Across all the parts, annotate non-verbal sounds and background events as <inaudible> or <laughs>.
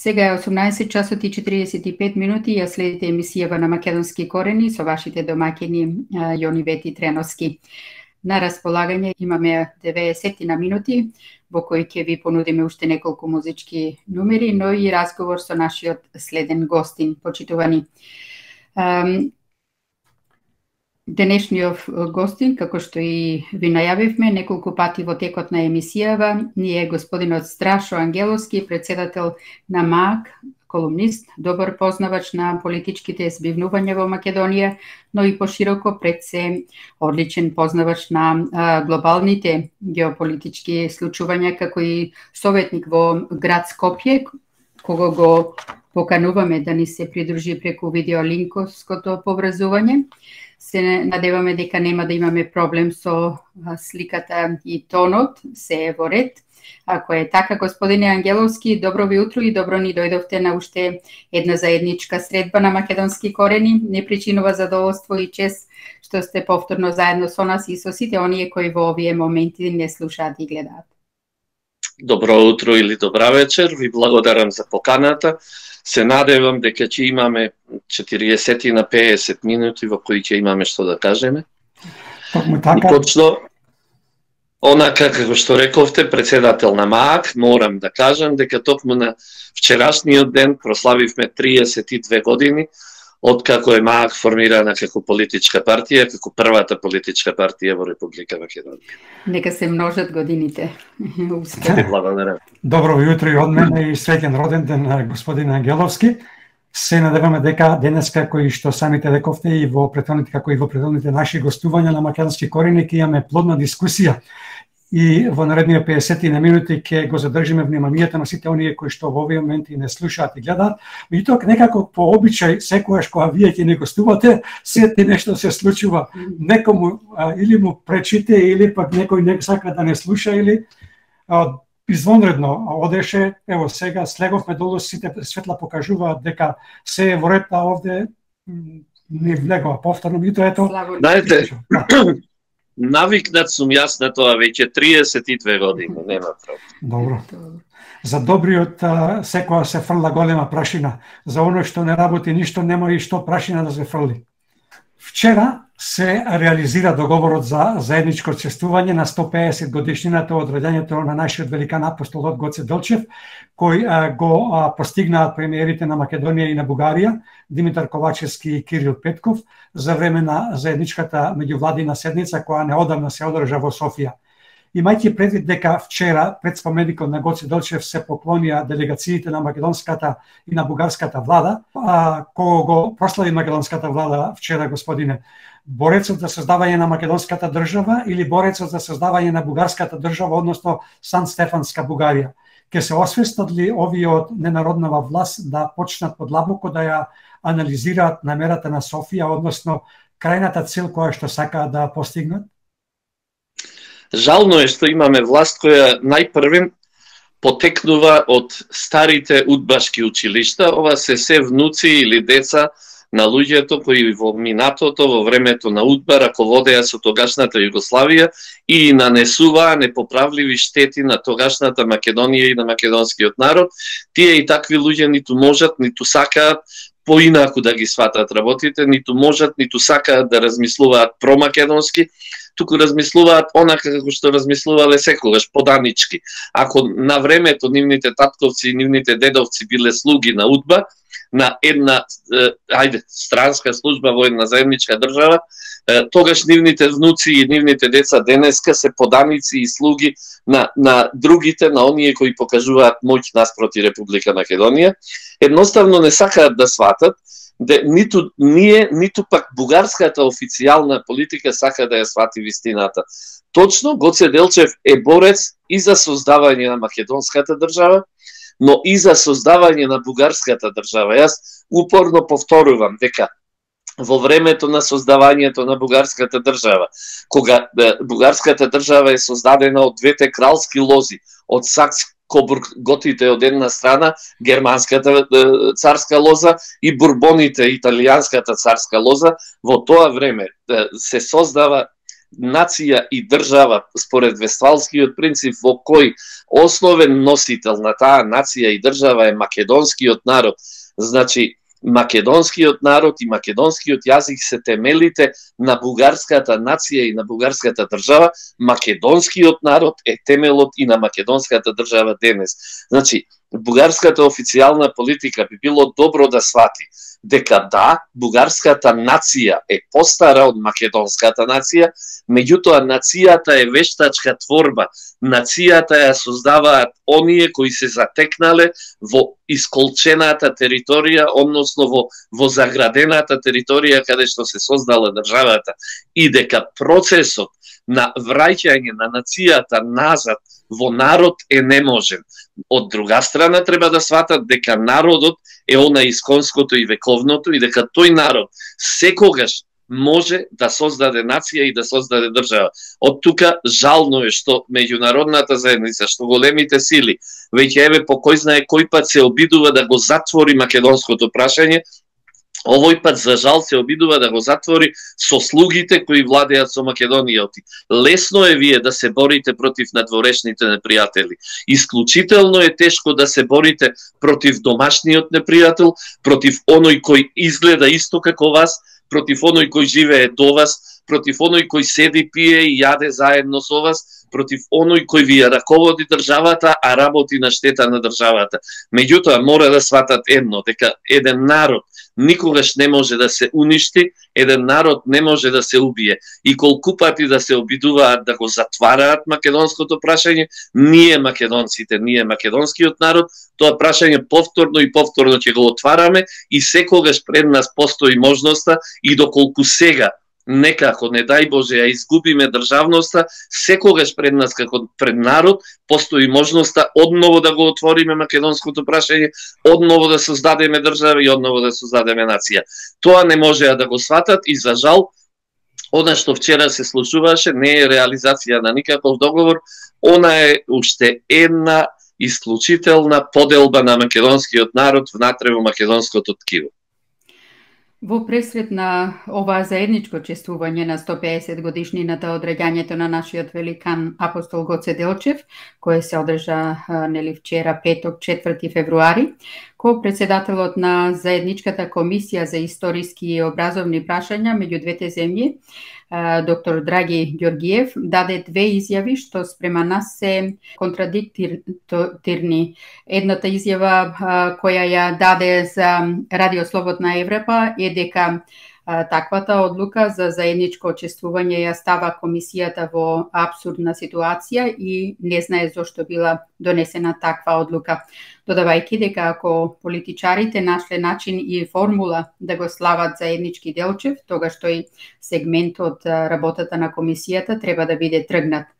Сега е 18 часот и 45 минути ја следите емисијава на Македонски корени со вашите домакини Јони Вети Треновски. На располагање имаме 90 на минути во кои ќе ви понудиме уште неколку музички нумери. но и разговор со нашиот следен гостин, почитувани. Денешниот гостин, како што и ви најавивме неколку пати во текот на емисијава, ни е господинот Страшо Ангеловски, председател на МАК, колумнист, добар познавач на политичките збивнувања во Македонија, но и пошироко пред се одличен познавач на глобалните геополитички случувања, како и советник во град Скопје, кого го покануваме да ни се придружи преку видеолинковското поврзување се надеваме дека нема да имаме проблем со сликата и тонот, се е во ред. Ако е така, господине Ангеловски, добро ви утро и добро ни дојдовте на уште една заедничка средба на македонски корени. Не причинува задоволство и чест што сте повторно заедно со нас и со сите оние кои во овие моменти не слушаат и гледаат. Добро утро или добра вечер. Ви благодарам за поканата се надевам дека ќе имаме 40 на 50 минути во кои ќе имаме што да кажеме. Токму така. И точно онака како што рековте, председател на МААК, морам да кажам дека токму на вчерашниот ден прославивме 32 години откако е МААК формирана како политичка партија, како првата политичка партија во Република Македонија. Нека се множат годините. Благодарам. Добро јутро и од мене и среќен роден ден на господин Ангеловски. Се надеваме дека денеска кои што самите рековте и во претходните како и во претходните наши гостувања на македонски корени ќе имаме плодна дискусија и во наредниот 50 на минути ќе го задржиме вниманието на сите оние кои што во овие моменти не слушаат и гледаат. Меѓутоа некако по обичај секогаш кога вие ќе не гостувате, сети нешто се случува. Некому а, или му пречите или пак некој не сака да не слуша или а, извонредно одеше, ево сега слеговме долу сите светла покажуваат дека се е во ред, овде не влегува повторно, мито ето. Знаете, <clears throat> навикнат сум јас на тоа веќе 32 години, нема проблем. Добро. За добриот секоја се фрла голема прашина. За оно што не работи ништо нема и што прашина да се фрли. Вчера се реализира договорот за заедничко чествување на 150 годишнината од раѓањето на нашиот великан апостол од Гоце Делчев, кој а, го а, постигнаат премиерите на Македонија и на Бугарија, Димитар Ковачевски и Кирил Петков, за време на заедничката меѓувладина седница која неодамна се одржа во Софија. Имајќи предвид дека вчера пред споменикот на Гоце Делчев се поклонија делегациите на македонската и на бугарската влада, а, кого го прослави македонската влада вчера, господине, борецот за создавање на македонската држава или борецот за создавање на бугарската држава, односно Сан Стефанска Бугарија. Ке се освестат ли овие од ненароднава власт да почнат подлабоко да ја анализираат намерата на Софија, односно крајната цел која што сакаат да постигнат? Жално е што имаме власт која најпрвен потекнува од старите удбашки училишта, ова се се внуци или деца на луѓето кои во минатото, во времето на Удба, раководеа со тогашната Југославија и нанесуваа непоправливи штети на тогашната Македонија и на македонскиот народ. Тие и такви луѓе ниту можат, ниту сакаат поинаку да ги сватат работите, ниту можат, ниту сакаат да размислуваат промакедонски, туку размислуваат онака како што размислувале секогаш, поданички. Ако на времето нивните татковци и нивните дедовци биле слуги на Удба, на една ајде странска служба во една заемничка држава, тогаш нивните внуци и нивните деца денеска се поданици и слуги на, на другите, на оние кои покажуваат моќ наспроти Република Македонија, едноставно не сакаат да сватат де ниту ние, ниту пак бугарската официјална политика сака да ја свати вистината. Точно Гоце Делчев е борец и за создавање на македонската држава, но и за создавање на бугарската држава. Јас упорно повторувам дека во времето на создавањето на бугарската држава, кога бугарската држава е создадена од двете кралски лози, од Сакс Кобург готите од една страна, германската царска лоза и бурбоните, италијанската царска лоза, во тоа време се создава нација и држава според Вестфалскиот принцип во кој основен носител на таа нација и држава е македонскиот народ. Значи, македонскиот народ и македонскиот јазик се темелите на бугарската нација и на бугарската држава, македонскиот народ е темелот и на македонската држава денес. Значи, бугарската официјална политика би било добро да свати дека да, бугарската нација е постара од македонската нација, меѓутоа нацијата е вештачка творба. Нацијата ја создаваат оние кои се затекнале во исколчената територија, односно во, во заградената територија каде што се создала државата и дека процесот на враќање на нацијата назад во народ е неможен. Од друга страна треба да сватат дека народот е она исконското и вековното и дека тој народ секогаш може да создаде нација и да создаде држава. Од тука жално е што меѓународната заедница, што големите сили, веќе еве по кој знае кој пат се обидува да го затвори македонското прашање, овој пат за жал се обидува да го затвори со слугите кои владеат со Македонијоти. Лесно е вие да се борите против надворешните непријатели. Исклучително е тешко да се борите против домашниот непријател, против оној кој изгледа исто како вас, против оној кој живее до вас, против оној кој седи, пие и јаде заедно со вас, против оној кој ви ја раководи државата, а работи на штета на државата. Меѓутоа, мора да сватат едно, дека еден народ никогаш не може да се уништи, еден народ не може да се убие. И колку пати да се обидуваат да го затвараат македонското прашање, ние македонците, ние македонскиот народ, тоа прашање повторно и повторно ќе го отвараме и секогаш пред нас постои можноста и доколку сега некако, не дај Боже, ја изгубиме државноста, секогаш пред нас како пред народ постои можноста одново да го отвориме македонското прашање, одново да создадеме држава и одново да создадеме нација. Тоа не можеа да го сватат и за жал Она што вчера се случуваше не е реализација на никаков договор, она е уште една исклучителна поделба на македонскиот народ внатре во македонското ткиво. Во пресвет на ова заедничко чествување на 150 годишнината од раѓањето на нашиот великан апостол Гоце Делчев, кој се одржа нели вчера петок 4 февруари, ко председателот на заедничката комисија за историски и образовни прашања меѓу двете земји, доктор Драги Ѓоргиев даде две изјави што спрема нас се контрадиктирни. Едната изјава која ја даде за Радио Слободна Европа е дека таквата одлука за заедничко очествување ја става комисијата во абсурдна ситуација и не знае зошто била донесена таква одлука, додавајќи дека ако политичарите нашле начин и формула да го слават заеднички Делчев, тогаш тој сегмент од работата на комисијата треба да биде тргнат.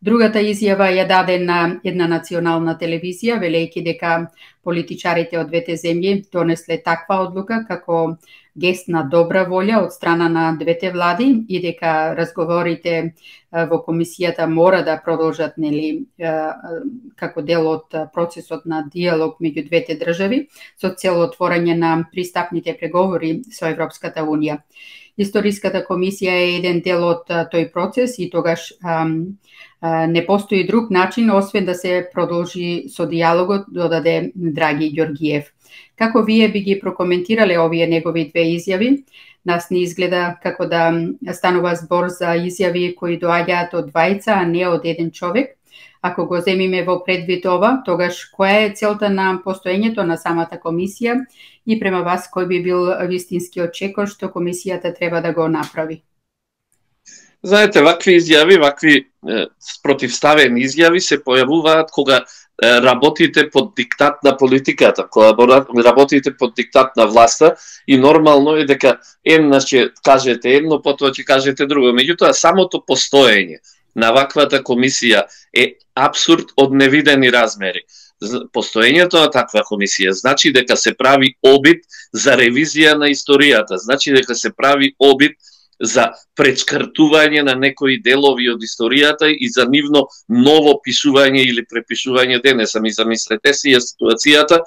Другата изјава ја даде на една национална телевизија, велејќи дека политичарите од двете земји донесле таква одлука како гест на добра волја од страна на двете влади и дека разговорите во комисијата мора да продолжат нели како дел од процесот на диалог меѓу двете држави со цел отворање на пристапните преговори со Европската унија. Историската комисија е еден дел од тој процес и тогаш не постои друг начин освен да се продолжи со диалогот, додаде Драги Ѓоргиев. Како вие би ги прокоментирале овие негови две изјави? Нас не изгледа како да станува збор за изјави кои доаѓаат од двајца, а не од еден човек. Ако го земиме во предвид ова, тогаш која е целта на постоењето на самата комисија и према вас кој би бил вистинскиот чекор што комисијата треба да го направи? Знаете, вакви изјави, вакви е, противставени изјави се појавуваат кога работите под диктат на политиката, кога работите под диктат на власта и нормално е дека една ќе кажете едно, потоа ќе кажете друго. Меѓутоа, самото постоење на ваквата комисија е абсурд од невидени размери. Постоењето на таква комисија значи дека се прави обид за ревизија на историјата, значи дека се прави обид за пречкртување на некои делови од историјата и за нивно ново пишување или препишување денес. Ами замислете си ја ситуацијата,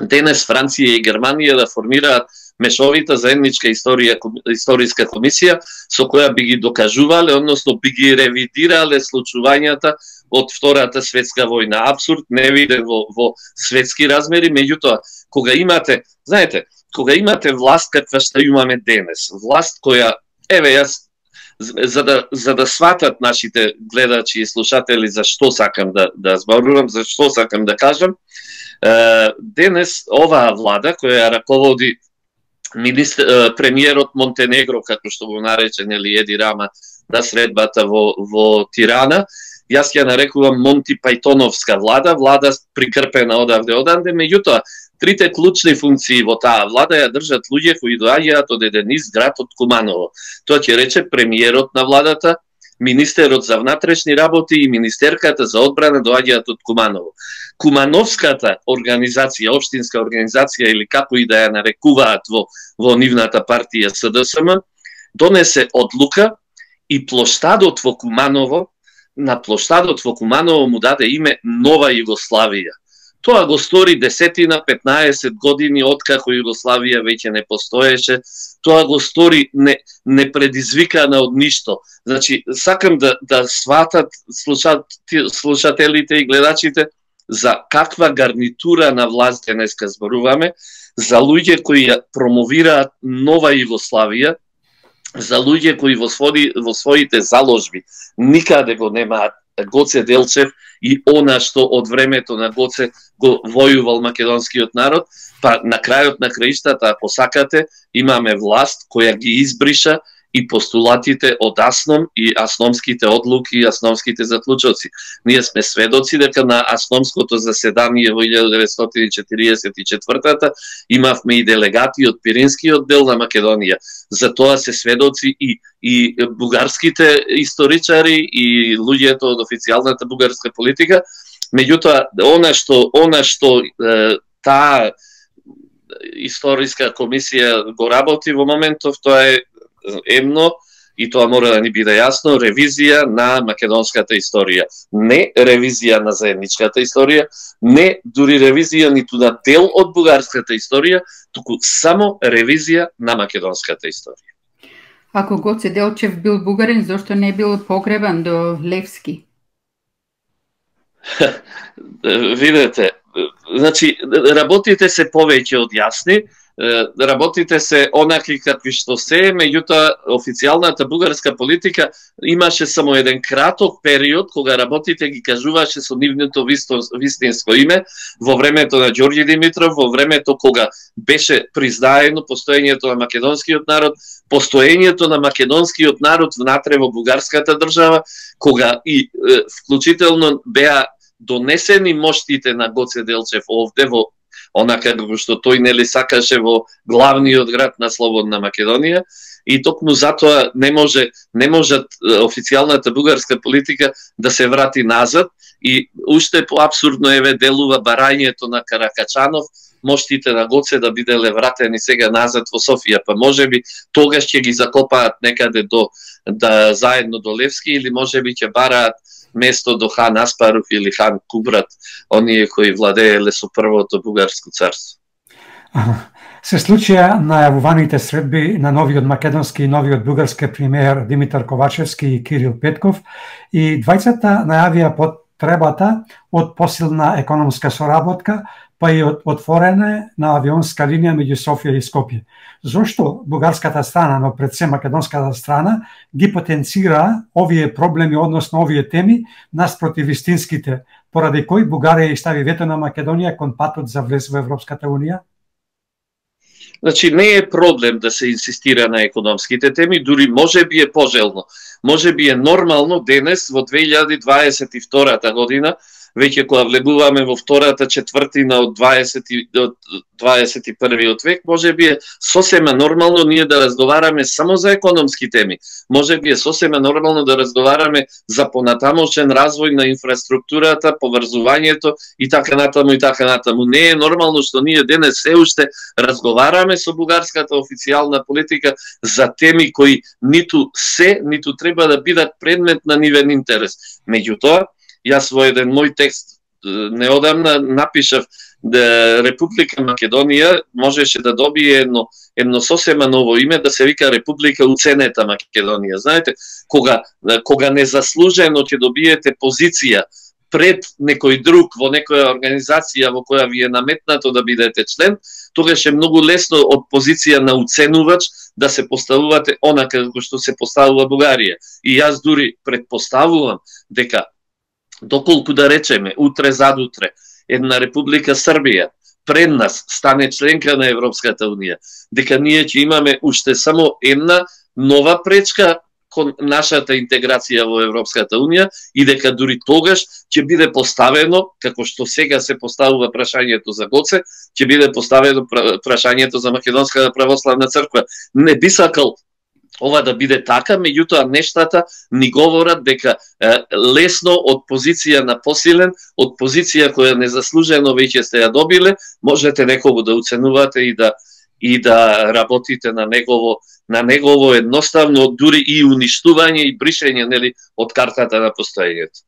денес Франција и Германија да формираат мешовита заедничка историја историска комисија со која би ги докажувале, односно би ги ревидирале случувањата од Втората светска војна. Абсурд не виде во, во светски размери, меѓутоа, кога имате, знаете, кога имате власт каква што имаме денес, власт која, еве, јас за да за да сватат нашите гледачи и слушатели за што сакам да да зборувам, за што сакам да кажам, денес оваа влада која ја раководи министр, премиерот Монтенегро, како што го нарече нели Еди Рама на средбата во во Тирана, јас ја нарекувам Монти Пајтоновска влада, влада прикрпена одавде оданде, меѓутоа трите клучни функции во таа влада ја држат луѓе кои доаѓаат од еден из град од Куманово. Тоа ќе рече премиерот на владата, министерот за внатрешни работи и министерката за одбрана доаѓаат од Куманово. Кумановската организација, општинска организација или како и да ја нарекуваат во во нивната партија СДСМ, донесе одлука и плоштадот во Куманово на плоштадот во Куманово му даде име Нова Југославија. Тоа го стори десетина, 15 години откако Југославија веќе не постоеше. Тоа го стори не, не предизвикана од ништо. Значи, сакам да, да сватат слушат, слушателите и гледачите за каква гарнитура на власт денеска зборуваме, за луѓе кои ја промовираат нова Југославија, за луѓе кои во, своди, во своите заложби никаде го немаат Гоце Делчев и она што од времето на Гоце го војувал македонскиот народ, па на крајот на краиштата, ако сакате, имаме власт која ги избриша и постулатите од Асном и Асномските одлуки и Асномските заклучоци. Ние сме сведоци дека на Асномското заседание во 1944 имавме и делегати од Пиринскиот дел на Македонија. За тоа се сведоци и и бугарските историчари и луѓето од официјалната бугарска политика. Меѓутоа, она што она што е, таа историска комисија го работи во моментов, тоа е едно и тоа мора да ни биде јасно, ревизија на македонската историја. Не ревизија на заедничката историја, не дури ревизија ниту на дел од бугарската историја, туку само ревизија на македонската историја. Ако Гоце Делчев бил бугарин, зошто не бил погребан до Левски? <laughs> Видете, значи, работите се повеќе од јасни, работите се онакви какви што се, меѓутоа официјалната бугарска политика имаше само еден краток период кога работите ги кажуваше со нивното вистинско име во времето на Ѓорѓи Димитров, во времето кога беше признаено постоењето на македонскиот народ, постоењето на македонскиот народ внатре во бугарската држава, кога и вклучително беа донесени моштите на Гоце Делчев овде во онака како што тој нели сакаше во главниот град на слободна Македонија и токму затоа не може не можат официјалната бугарска политика да се врати назад и уште поабсурдно еве делува барањето на Каракачанов моштите на Гоце да биделе вратени сега назад во Софија, па може би тогаш ќе ги закопаат некаде до да заедно до Левски или може би ќе бараат место до хан Аспаров или хан Кубрат, оние кои владееле со првото бугарско царство. Се случија најавуваните средби на новиот македонски и новиот бугарски премиер Димитар Ковачевски и Кирил Петков и двајцата најавија потребата од посилна економска соработка па и од отворене на авионска линија меѓу Софија и Скопје. Зошто бугарската страна, но пред се македонската страна, ги потенцира овие проблеми, односно овие теми, наспротив истинските, поради кои Бугарија и стави вето на Македонија кон патот за влез во Европската Унија? Значи, не е проблем да се инсистира на економските теми, дури може би е пожелно. Може би е нормално денес, во 2022 година, веќе кога влегуваме во втората четвртина од 20 од 21 век, може би е сосема нормално ние да разговараме само за економски теми. Може би е сосема нормално да разговараме за понатамошен развој на инфраструктурата, поврзувањето и така натаму и така натаму. Не е нормално што ние денес се уште разговараме со бугарската официјална политика за теми кои ниту се, ниту треба да бидат предмет на нивен интерес. Меѓутоа, Јас во еден мој текст неодамна напишав да Република Македонија можеше да добие едно едно сосема ново име да се вика Република Уценета Македонија. Знаете, кога да, кога незаслужено ќе добиете позиција пред некој друг во некоја организација во која ви е наметнато да бидете член, тогаш е многу лесно од позиција на уценувач да се поставувате онака како што се поставува Бугарија. И јас дури предпоставувам дека доколку да речеме утре задутре една Република Србија пред нас стане членка на Европската Унија, дека ние ќе имаме уште само една нова пречка кон нашата интеграција во Европската Унија и дека дури тогаш ќе биде поставено, како што сега се поставува прашањето за Гоце, ќе биде поставено прашањето за Македонската православна црква. Не би сакал ова да биде така, меѓутоа нештата ни говорат дека е, лесно од позиција на посилен, од позиција која незаслужено веќе сте ја добиле, можете некого да уценувате и да и да работите на негово на негово едноставно дури и уништување и бришење нели од картата на постоењето.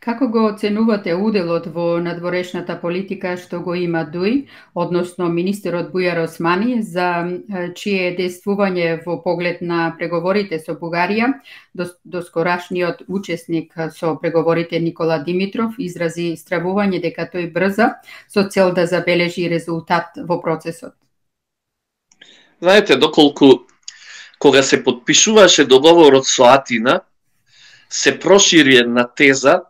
Како го оценувате уделот во надворешната политика што го има Дуј, односно министерот Бујар Османи, за чие действување во поглед на преговорите со Бугарија, доскорашниот учесник со преговорите Никола Димитров изрази стравување дека тој брза со цел да забележи резултат во процесот. Знаете, доколку кога се подпишуваше договорот со Атина, се прошири една теза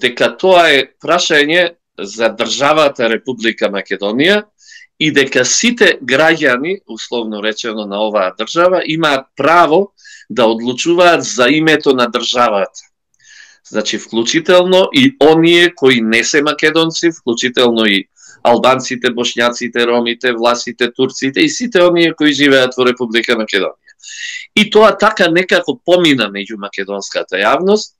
дека тоа е прашање за државата Република Македонија и дека сите граѓани, условно речено на оваа држава, имаат право да одлучуваат за името на државата. Значи, вклучително и оние кои не се македонци, вклучително и албанците, бошњаците, ромите, власите, турците и сите оние кои живеат во Република Македонија. И тоа така некако помина меѓу македонската јавност,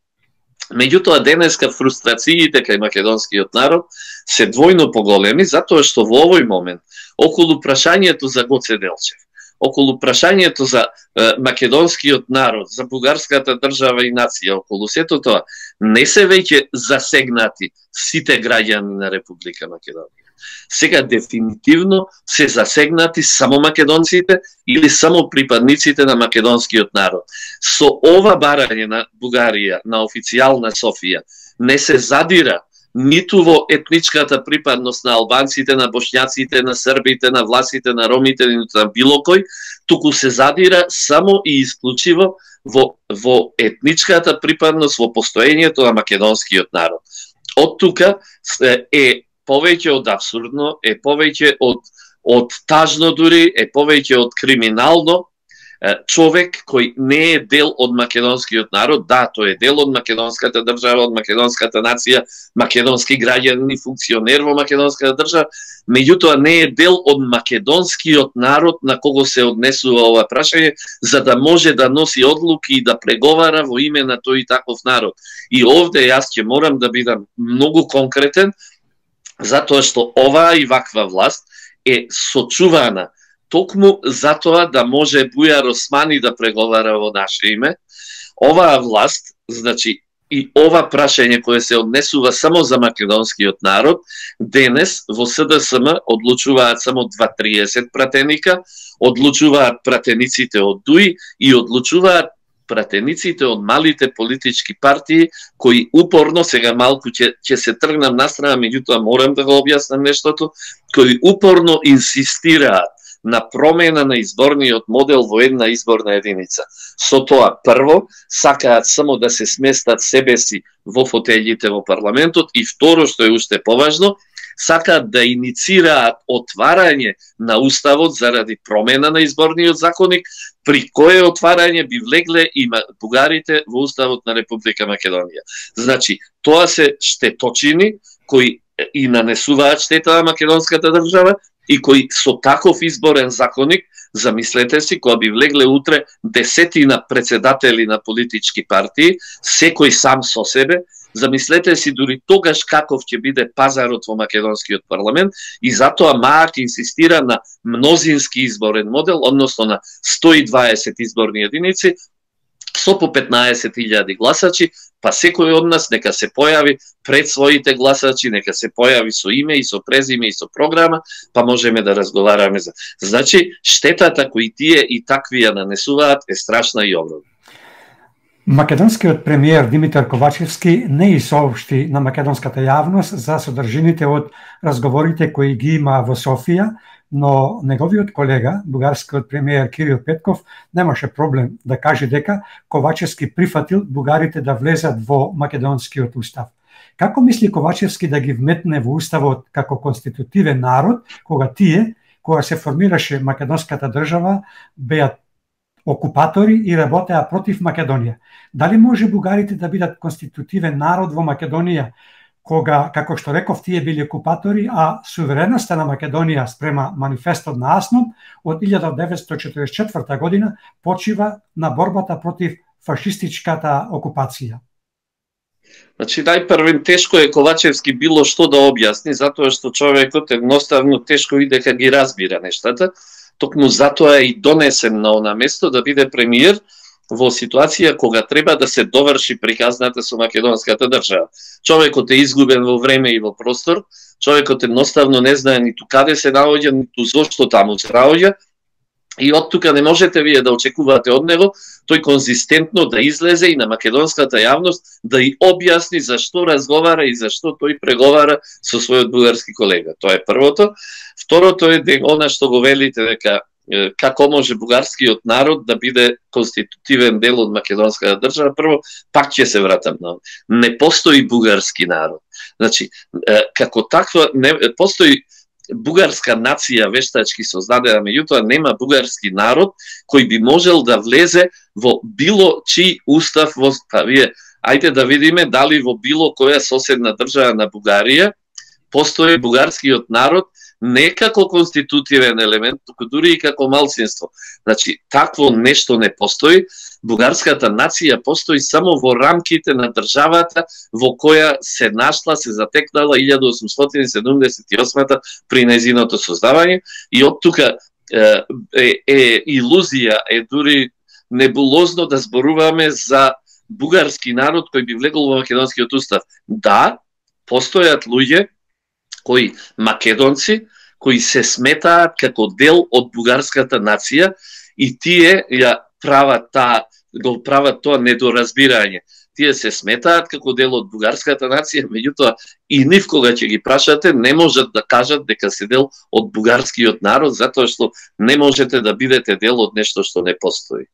Меѓутоа денеска фрустрациите кај македонскиот народ се двојно поголеми затоа што во овој момент околу прашањето за Гоце Делчев, околу прашањето за е, македонскиот народ, за бугарската држава и нација, околу сето тоа, не се веќе засегнати сите граѓани на Република Македонија сега дефинитивно се засегнати само македонците или само припадниците на македонскиот народ. Со ова барање на Бугарија, на официјална Софија, не се задира ниту во етничката припадност на албанците, на бошњаците, на србите, на власите, на ромите, ниту на било кој, туку се задира само и исклучиво во, во етничката припадност, во постоењето на македонскиот народ. Од тука е повеќе од абсурдно, е повеќе од од тажно дури, е повеќе од криминално, човек кој не е дел од македонскиот народ, да, тој е дел од македонската држава, од македонската нација, македонски граѓани, функционер во македонската држава, меѓутоа не е дел од македонскиот народ на кого се однесува ова прашање, за да може да носи одлуки и да преговара во име на тој и таков народ. И овде јас ќе морам да бидам многу конкретен, затоа што оваа и ваква власт е сочувана токму затоа да може Бујар Османи да преговара во наше име. Оваа власт, значи, и ова прашање кое се однесува само за македонскиот народ, денес во СДСМ одлучуваат само 2-30 пратеника, одлучуваат пратениците од ДУИ и одлучуваат пратениците од малите политички партии кои упорно сега малку ќе ќе се тргнам настрана, меѓутоа морам да го објаснам нештото, кои упорно инсистираат на промена на изборниот модел во една изборна единица. Со тоа, прво, сакаат само да се сместат себе си во фотелите во парламентот и второ, што е уште поважно, сакаат да иницираат отварање на уставот заради промена на изборниот законник, при кое отварање би влегле и бугарите во уставот на Република Македонија. Значи, тоа се штеточини кои и нанесуваат штета на македонската држава и кои со таков изборен законник Замислете си, која би влегле утре десетина председатели на политички партии, секој сам со себе, Замислете си дури тогаш каков ќе биде пазарот во македонскиот парламент и затоа МААК инсистира на мнозински изборен модел, односно на 120 изборни единици, со по 15.000 гласачи, па секој од нас нека се појави пред своите гласачи, нека се појави со име и со презиме и со програма, па можеме да разговараме за. Значи, штетата кои тие и такви ја нанесуваат е страшна и огромна. Македонскиот премиер Димитар Ковачевски не соопшти на македонската јавност за содржините од разговорите кои ги има во Софија, но неговиот колега, бугарскиот премиер Кирил Петков, немаше проблем да каже дека Ковачевски прифатил бугарите да влезат во македонскиот устав. Како мисли Ковачевски да ги вметне во уставот како конститутивен народ, кога тие, кога се формираше македонската држава, беа окупатори и работеа против Македонија. Дали може бугарите да бидат конститутивен народ во Македонија, кога, како што реков, тие били окупатори, а сувереноста на Македонија спрема манифестот на Аснон од 1944 година почива на борбата против фашистичката окупација. Значи, најпрвен тешко е Ковачевски било што да објасни, затоа што човекот едноставно тешко и дека ги разбира нештата, токму затоа е и донесен на она место да биде премиер во ситуација кога треба да се доврши приказната со македонската држава. Човекот е изгубен во време и во простор, човекот едноставно не знае ниту каде се наоѓа, ниту зошто таму се наоѓа, и од тука не можете вие да очекувате од него тој конзистентно да излезе и на македонската јавност да и објасни зашто разговара и зашто тој преговара со својот бугарски колега. Тоа е првото. Второто е дека она што го велите дека како може бугарскиот народ да биде конститутивен дел од македонската држава, прво пак ќе се вратам на Не постои бугарски народ. Значи, како таква не постои бугарска нација вештачки создадена, меѓутоа нема бугарски народ кој би можел да влезе во било чиј устав во па вие ајде да видиме дали во било која соседна држава на Бугарија постои бугарскиот народ не како конститутивен елемент, туку дури и како малцинство. Значи, такво нешто не постои. Бугарската нација постои само во рамките на државата во која се нашла, се затекнала 1878 при незиното создавање и од тука е, е, е илузија, е дури небулозно да зборуваме за бугарски народ кој би влегол во македонскиот устав. Да, постојат луѓе кои македонци кои се сметаат како дел од бугарската нација и тие ја прават таа го прават тоа недоразбирање. Тие се сметаат како дел од бугарската нација, меѓутоа и нив кога ќе ги прашате не можат да кажат дека се дел од бугарскиот народ затоа што не можете да бидете дел од нешто што не постои.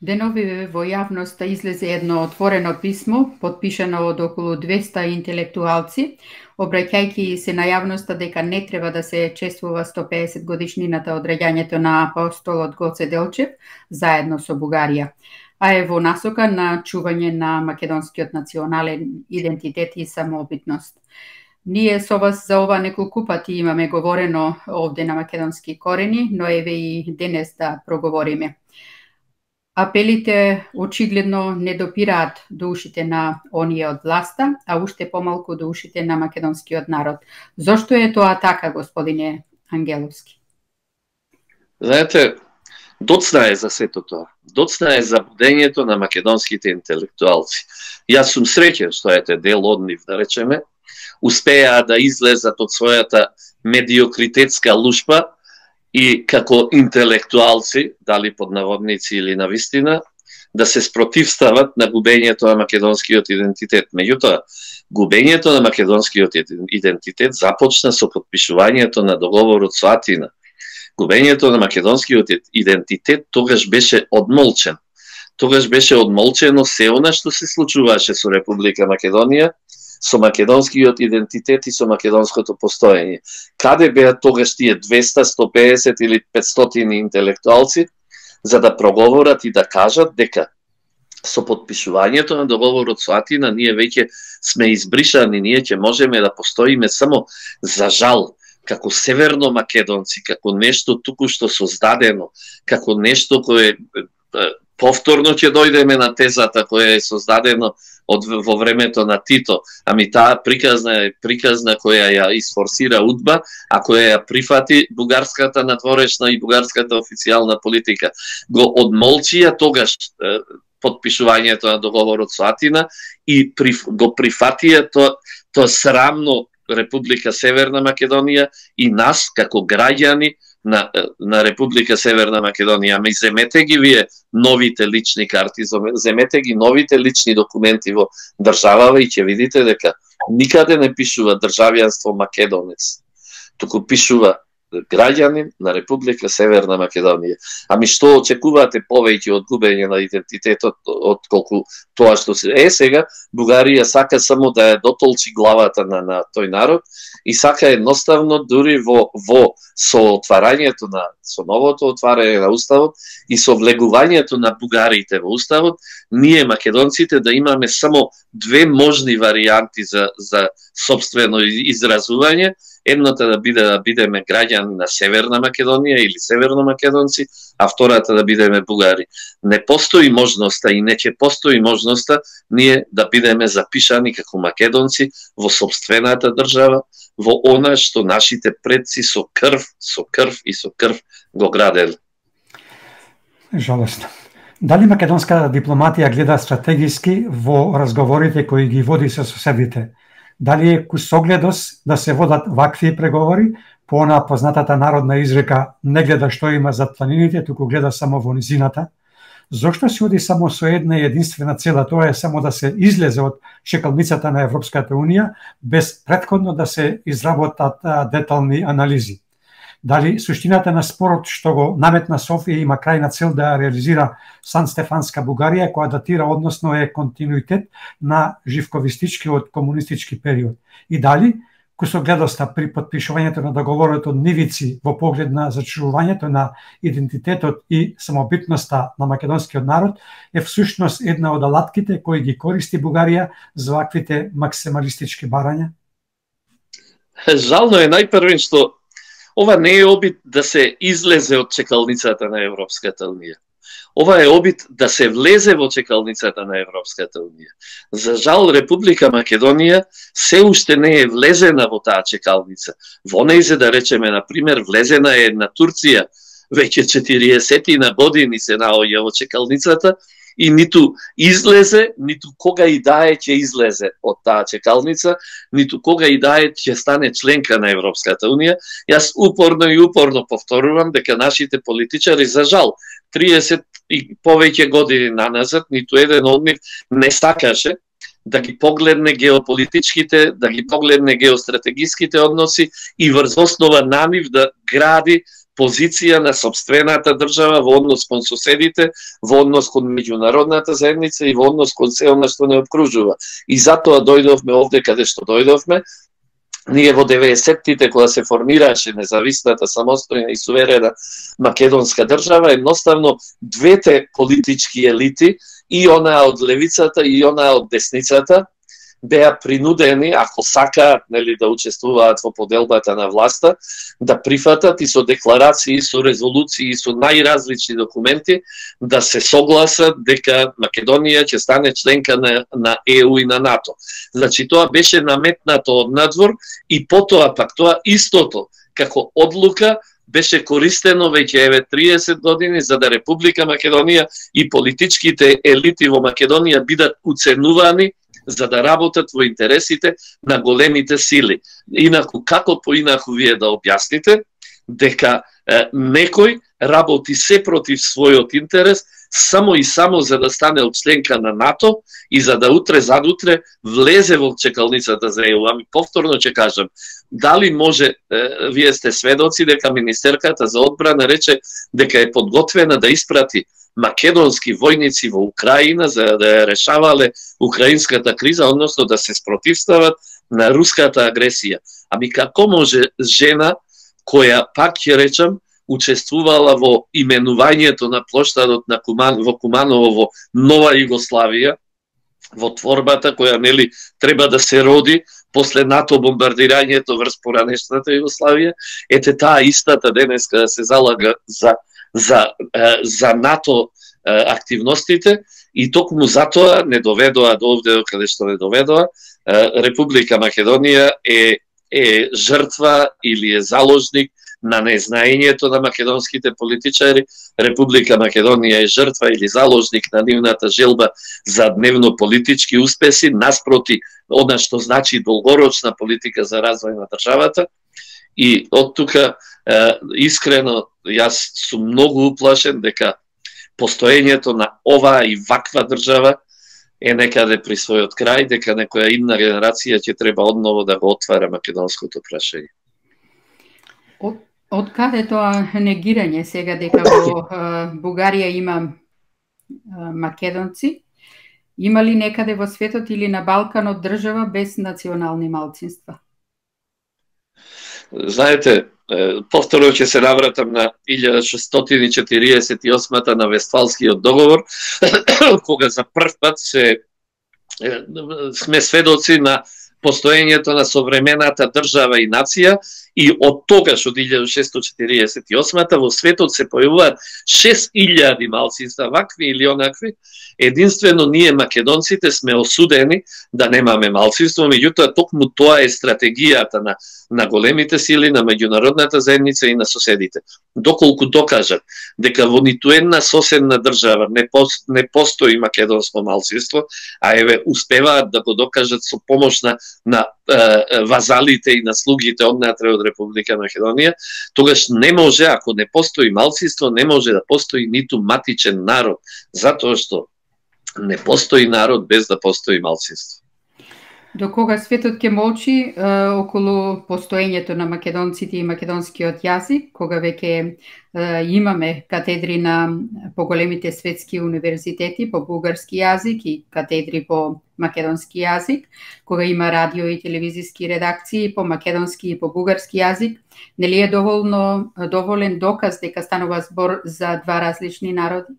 Денови во јавноста излезе едно отворено писмо, подпишано од околу 200 интелектуалци, обраќајќи се на јавноста дека не треба да се чествува 150 годишнината од раѓањето на апостолот Гоце Делчев заедно со Бугарија, а е во насока на чување на македонскиот национален идентитет и самообитност. Ние со вас за ова неколку пати имаме говорено овде на македонски корени, но еве и денес да проговориме. Апелите очигледно не допираат до ушите на оние од власта, а уште помалку до ушите на македонскиот народ. Зошто е тоа така, господине Ангеловски? Знаете, доцна е за сето тоа. Доцна е за будењето на македонските интелектуалци. Јас сум среќен што ете дел од нив, да речеме, успеа да излезат од својата медиокритетска лушпа и како интелектуалци, дали под наводници или на вистина, да се спротивстават на губењето на македонскиот идентитет. Меѓутоа, губењето на македонскиот идентитет започна со подпишувањето на договорот со Атина. Губењето на македонскиот идентитет тогаш беше одмолчен. Тогаш беше одмолчено се она што се случуваше со Република Македонија со македонскиот идентитет и со македонското постоење. Каде беа тогаш тие 200, 150 или 500 интелектуалци за да проговорат и да кажат дека со подпишувањето на договорот со Атина ние веќе сме избришани, ние ќе можеме да постоиме само за жал, како северно македонци, како нешто туку што создадено, како нешто кое повторно ќе дојдеме на тезата која е создадено од во времето на Тито, ами таа приказна е приказна која ја исфорсира Удба, а која ја прифати бугарската надворешна и бугарската официјална политика. Го одмолчија тогаш подпишувањето на договорот со Атина и при, го прифатија тоа тоа срамно Република Северна Македонија и нас како граѓани на, на Република Северна Македонија. ме земете ги вие новите лични карти, земете ги новите лични документи во државава и ќе видите дека никаде не пишува државјанство македонец. Туку пишува граѓанин на Република Северна Македонија. Ами што очекувате повеќе од губење на идентитетот од колку тоа што се е сега Бугарија сака само да ја дотолчи главата на на тој народ и сака едноставно дури во во со отварањето на со новото отварање на уставот и со влегувањето на бугарите во уставот ние македонците да имаме само две можни варијанти за за собствено изразување едната да биде да бидеме граѓани на Северна Македонија или северно македонци, а втората да бидеме бугари. Не постои можноста и не ќе постои можноста ние да бидеме запишани како македонци во собствената држава, во она што нашите предци со крв, со крв и со крв го градели. Жалостно. Дали македонската дипломатија гледа стратегиски во разговорите кои ги води со соседите? Дали е кусогледос да се водат вакви преговори, по она познатата народна изрека не гледа што има за планините, туку гледа само во низината. Зошто се оди само со една и единствена цела, тоа е само да се излезе од шекалницата на Европската Унија, без предходно да се изработат детални анализи дали суштината на спорот што го наметна Софија има крајна цел да реализира Сан Стефанска Бугарија, која датира, односно е континуитет на живковистичкиот комунистички период. И дали кусогледоста при подпишувањето на договорот од Нивици во поглед на зачувувањето на идентитетот и самобитноста на македонскиот народ е всушност една од алатките кои ги користи Бугарија за ваквите максималистички барања? Жално е најпрвен што Ова не е обид да се излезе од чекалницата на Европската Унија. Ова е обид да се влезе во чекалницата на Европската Унија. За жал, Република Македонија се уште не е влезена во таа чекалница. Во нејзе, да речеме, на пример, влезена е на Турција, веќе 40 на години се наоѓа во чекалницата, и ниту излезе, ниту кога и дае ќе излезе од таа чекалница, ниту кога и дае ќе стане членка на Европската Унија. Јас упорно и упорно повторувам дека нашите политичари, за жал, 30 и повеќе години наназад, ниту еден од нив не сакаше да ги погледне геополитичките, да ги погледне геостратегиските односи и врз основа на нив да гради позиција на собствената држава во однос кон соседите, во однос кон меѓународната заедница и во однос кон се она што не обкружува. И затоа дојдовме овде каде што дојдовме. Ние во 90-тите, кога се формираше независната, самостојна и суверена македонска држава, едноставно двете политички елити, и она од левицата и она од десницата, беа принудени, ако сакаат нели, да учествуваат во поделбата на власта, да прифатат и со декларации, и со резолуции, и со најразлични документи, да се согласат дека Македонија ќе стане членка на, на ЕУ и на НАТО. Значи, тоа беше наметнато од надвор и потоа пак тоа истото, како одлука, беше користено веќе еве 30 години за да Република Македонија и политичките елити во Македонија бидат уценувани за да работат во интересите на големите сили. Инаку, како поинаку вие да објасните дека е, некој работи се против својот интерес само и само за да стане од членка на НАТО и за да утре задутре влезе во чекалницата за ЕУ. Ами повторно ќе кажам, дали може, е, вие сте сведоци дека Министерката за одбрана рече дека е подготвена да испрати македонски војници во Украина за да ја решавале украинската криза, односно да се спротивстават на руската агресија. Ами како може жена која, пак ќе речам, учествувала во именувањето на площадот на Куман, во Куманово во Нова Југославија, во творбата која нели треба да се роди после НАТО бомбардирањето врз поранешната Југославија, ете таа истата денеска да се залага за за, за НАТО активностите и токму затоа не доведоа до овде каде што не доведоа. Република Македонија е е жртва или е заложник на незнаењето на македонските политичари. Република Македонија е жртва или заложник на нивната желба за дневно политички успеси, наспроти она што значи долгорочна политика за развој на државата. И од тука, искрено, јас сум многу уплашен дека постоењето на оваа и ваква држава е некаде при својот крај, дека некоја идна генерација ќе треба одново да го отвара македонското прашање. Од, од каде тоа негирање сега дека во Бугарија има македонци? Има ли некаде во светот или на Балканот држава без национални малцинства? Знаете, повторно ќе се навратам на 1648 на Вестфалскиот договор, <coughs> кога за прв пат се сме сведоци на постоењето на современата држава и нација и од тогаш од 1648 во светот се појавуваат 6000 малцинства вакви или онакви. Единствено ние македонците сме осудени да немаме малцинство меѓутоа токму тоа е стратегијата на на големите сили на меѓународната заедница и на соседите. Доколку докажат дека во ниту една соседна држава не, пос, не постои македонско малцинство а еве успеваат да го докажат со помош на на е, вазалите и на слугите однатре од Република Македонија, тогаш не може, ако не постои малцинство, не може да постои ниту матичен народ, затоа што не постои народ без да постои малцинство. До кога светот ќе молчи е, околу постоењето на македонците и македонскиот јазик, кога веќе е, имаме катедри на поголемите светски универзитети по бугарски јазик и катедри по македонски јазик, кога има радио и телевизиски редакции по македонски и по бугарски јазик, нели е доволно доволен доказ дека станува збор за два различни народи?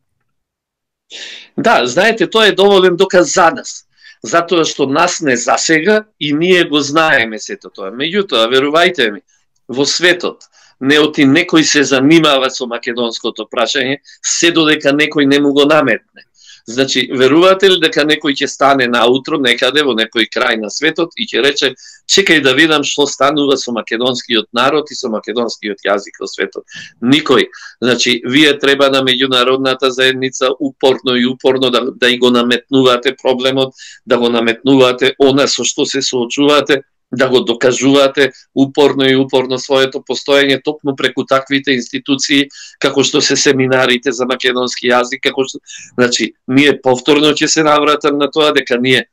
Да, знаете, тоа е доволен доказ за нас затоа што нас не засега и ние го знаеме сето тоа. Меѓутоа, верувајте ми, во светот не оти некој се занимава со македонското прашање, се додека некој не му го наметне. Значи, верувате ли дека некој ќе стане наутро некаде во некој крај на светот и ќе рече чекај да видам што станува со македонскиот народ и со македонскиот јазик во светот. Никој. Значи, вие треба на меѓународната заедница упорно и упорно да, да и го наметнувате проблемот, да го наметнувате она со што се соочувате, да го докажувате упорно и упорно своето постоење токму преку таквите институции како што се семинарите за македонски јазик, како што значи ние повторно ќе се навратам на тоа дека ние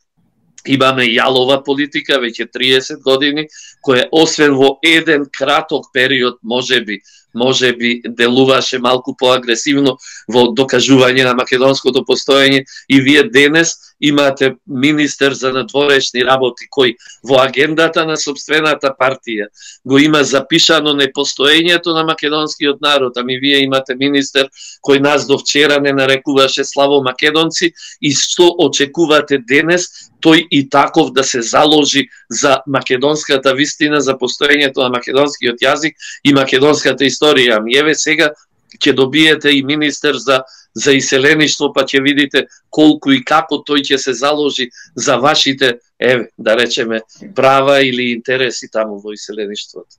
имаме јалова политика веќе 30 години која освен во еден краток период можеби може би делуваше малку поагресивно во докажување на македонското постоење. И вие денес имате министер за надворешни работи кој во агендата на собствената партија го има запишано непостоењето на македонскиот народ, ами вие имате министер кој нас до вчера не нарекуваше славо македонци. И што очекувате денес тој и таков да се заложи за македонската вистина, за постоењето на македонскиот јазик и македонската историја. Ами еве сега ќе добиете и министер за за иселеништво, па ќе видите колку и како тој ќе се заложи за вашите, еве, да речеме, права или интереси таму во иселеништвото.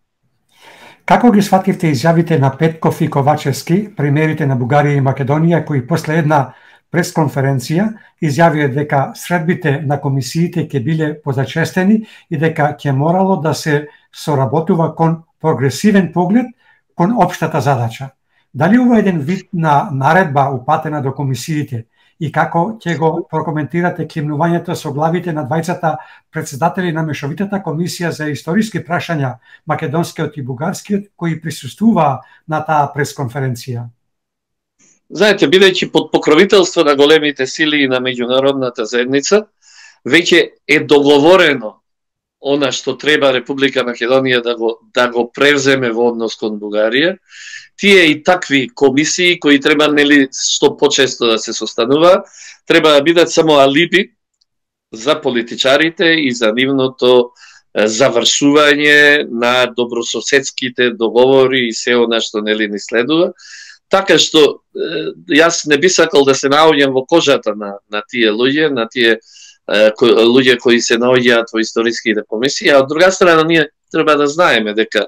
Како ги свативте изјавите на Петков и Ковачевски, примерите на Бугарија и Македонија, кои после една пресконференција изјавија дека средбите на комисиите ќе биле позачестени и дека ќе морало да се соработува кон прогресивен поглед кон обштата задача. Дали ова е еден вид на наредба упатена до комисиите и како ќе го прокоментирате климнувањето со главите на двајцата председатели на Мешовитата комисија за историски прашања, македонскиот и бугарскиот, кои присуствуваа на таа пресконференција? Знаете, бидејќи под покровителство на големите сили и на меѓународната заедница, веќе е договорено она што треба Република Македонија да го да го превземе во однос кон Бугарија тие и такви комисии кои треба нели што почесто да се состанува, треба да бидат само алиби за политичарите и за нивното завршување на добрососедските договори и се она што нели ни следува. Така што јас не би сакал да се наоѓам во кожата на, на тие луѓе, на тие луѓе кои се наоѓаат во историските комисии, а од друга страна ние треба да знаеме дека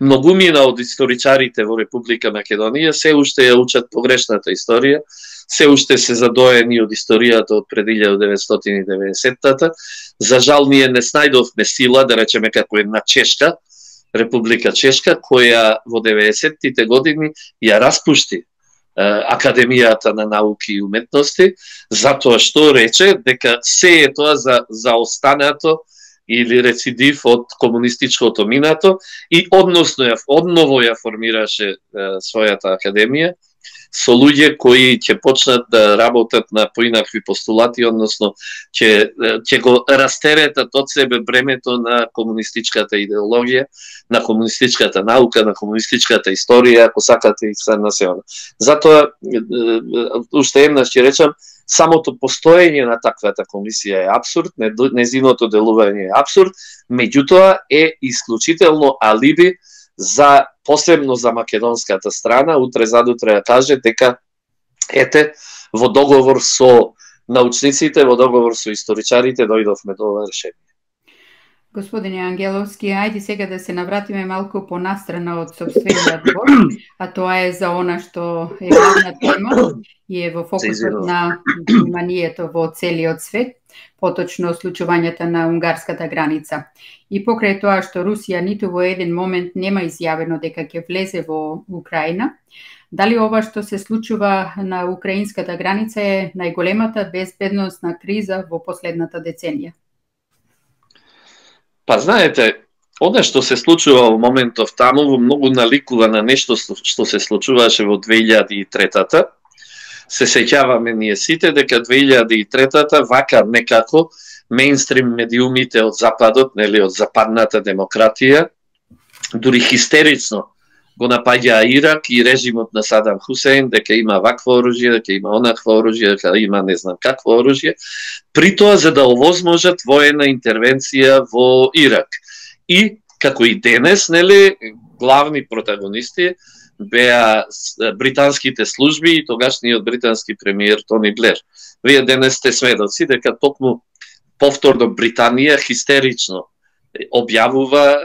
Многумина од историчарите во Република Македонија се уште ја учат погрешната историја, се уште се задоени од историјата од пред 1990-тата. За жал ние не снајдовме сила, да речеме како една Чешка, Република Чешка, која во 90-тите години ја распушти Академијата на науки и уметности, затоа што рече дека се е тоа за, за останато или рецидив од комунистичкото минато и односно ја, одново ја формираше е, својата академија со луѓе кои ќе почнат да работат на поинакви постулати, односно ќе ќе го растеретат од себе бремето на комунистичката идеологија, на комунистичката наука, на комунистичката историја, ако сакате и се на сеона. Затоа уште еднаш ќе речам, самото постоење на таквата комисија е абсурд, незиното делување е абсурд, меѓутоа е исклучително алиби за посебно за македонската страна, утре задутре ја каже дека ете во договор со научниците, во договор со историчарите дојдовме до ова решение. Господине Ангеловски, ајде сега да се навратиме малку понастрана од собствениот двор, а тоа е за она што е главна тема и е во фокусот на вниманието во целиот свет, поточно случувањата на унгарската граница. И покрај тоа што Русија ниту во еден момент нема изјавено дека ќе влезе во Украина, дали ова што се случува на украинската граница е најголемата безбедносна криза во последната деценија? Па знаете, Оне што се случува во моментов таму во многу наликува на нешто што се случуваше во 2003-та. Се сеќаваме ние сите дека 2003-та вака некако мейнстрим медиумите од западот, нели од западната демократија, дури хистерично го напаѓа Ирак и режимот на Садам Хусейн дека има вакво оружје, дека има онакво оружје, дека има не знам какво оружје, при тоа за да овозможат воена интервенција во Ирак. И како и денес, нели, главни протагонисти беа британските служби и тогашниот британски премиер Тони Блер. Вие денес сте сведоци дека токму повторно Британија хистерично објавува